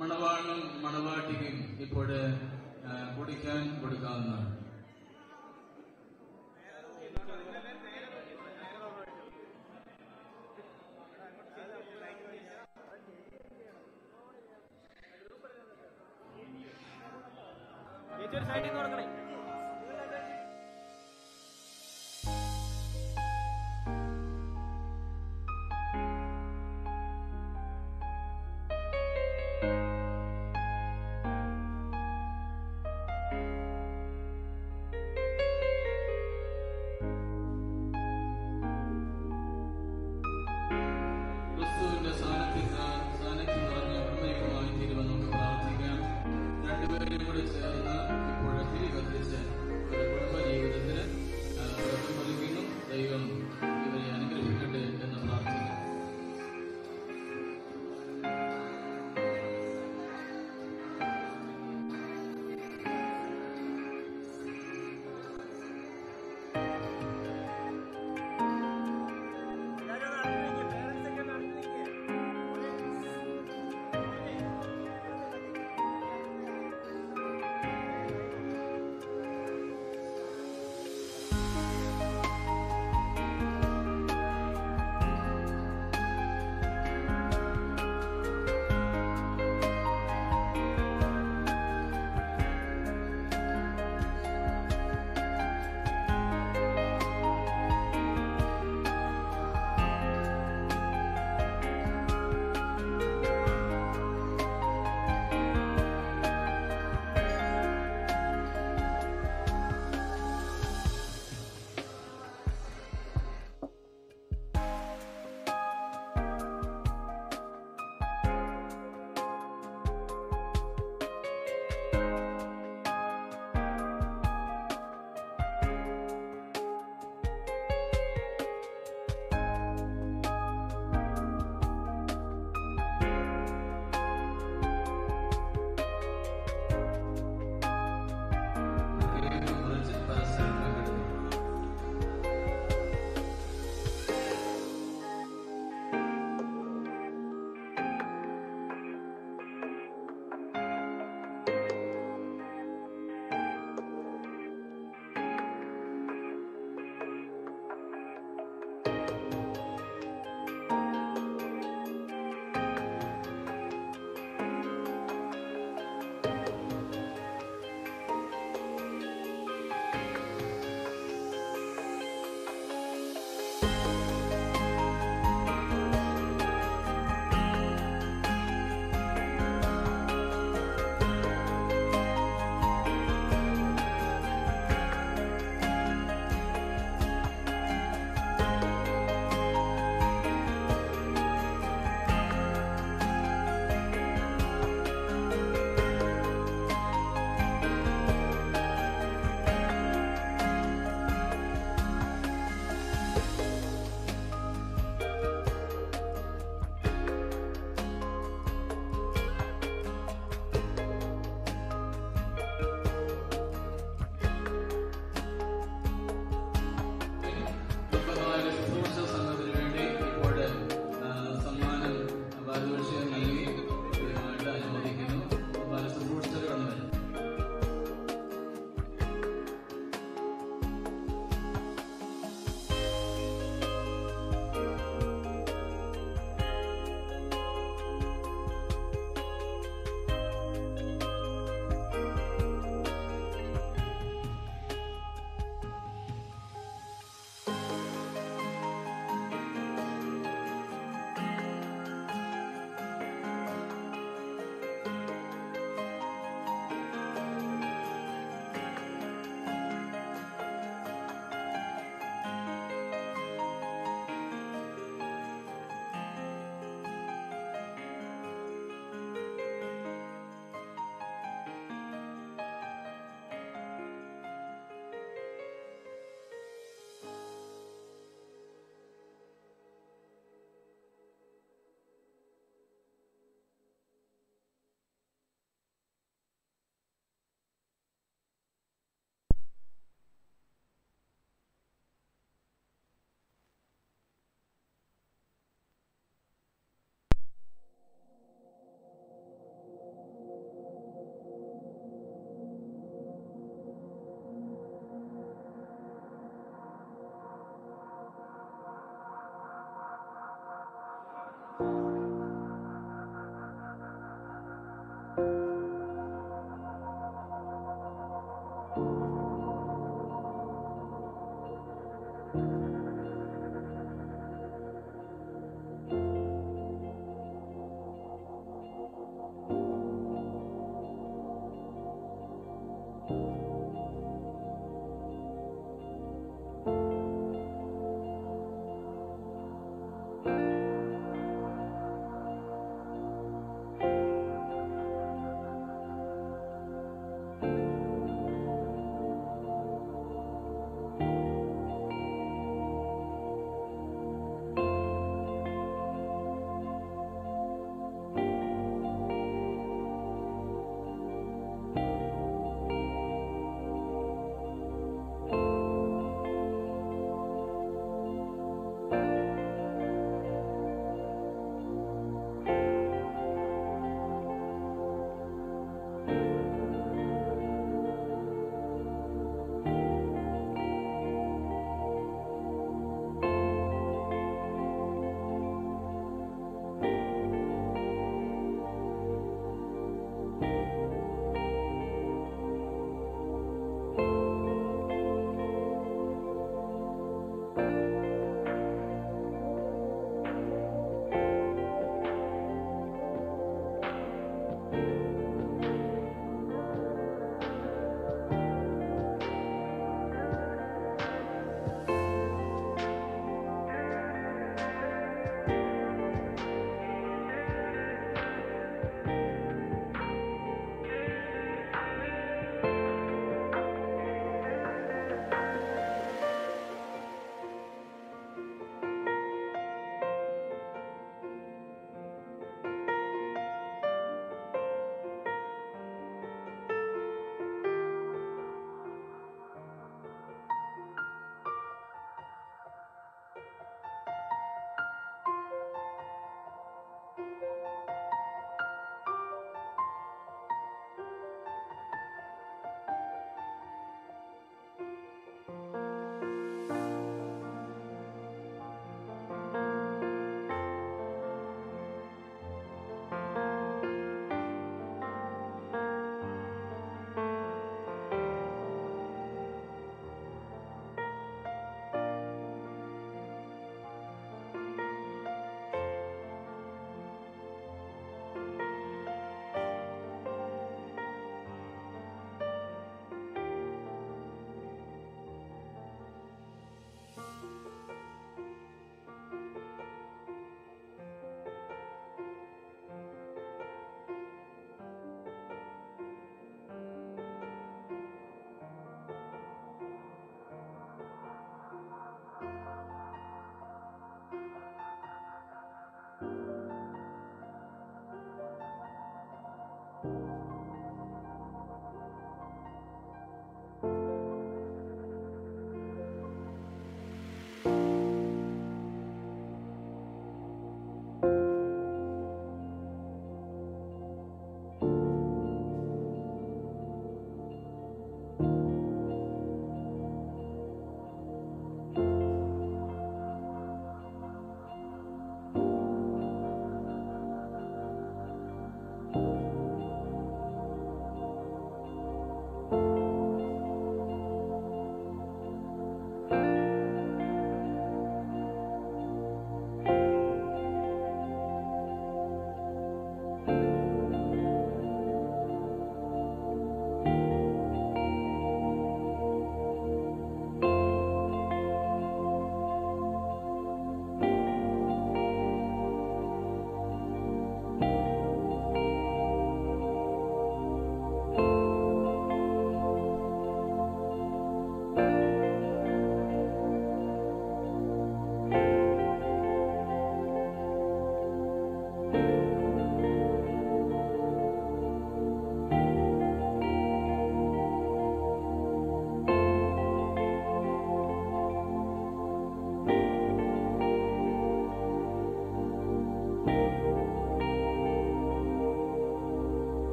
മണവാളും മണവാട്ടിക്കും ഇപ്പോൾ കുടിക്കാൻ കൊടുക്കാവുന്നതാണ്.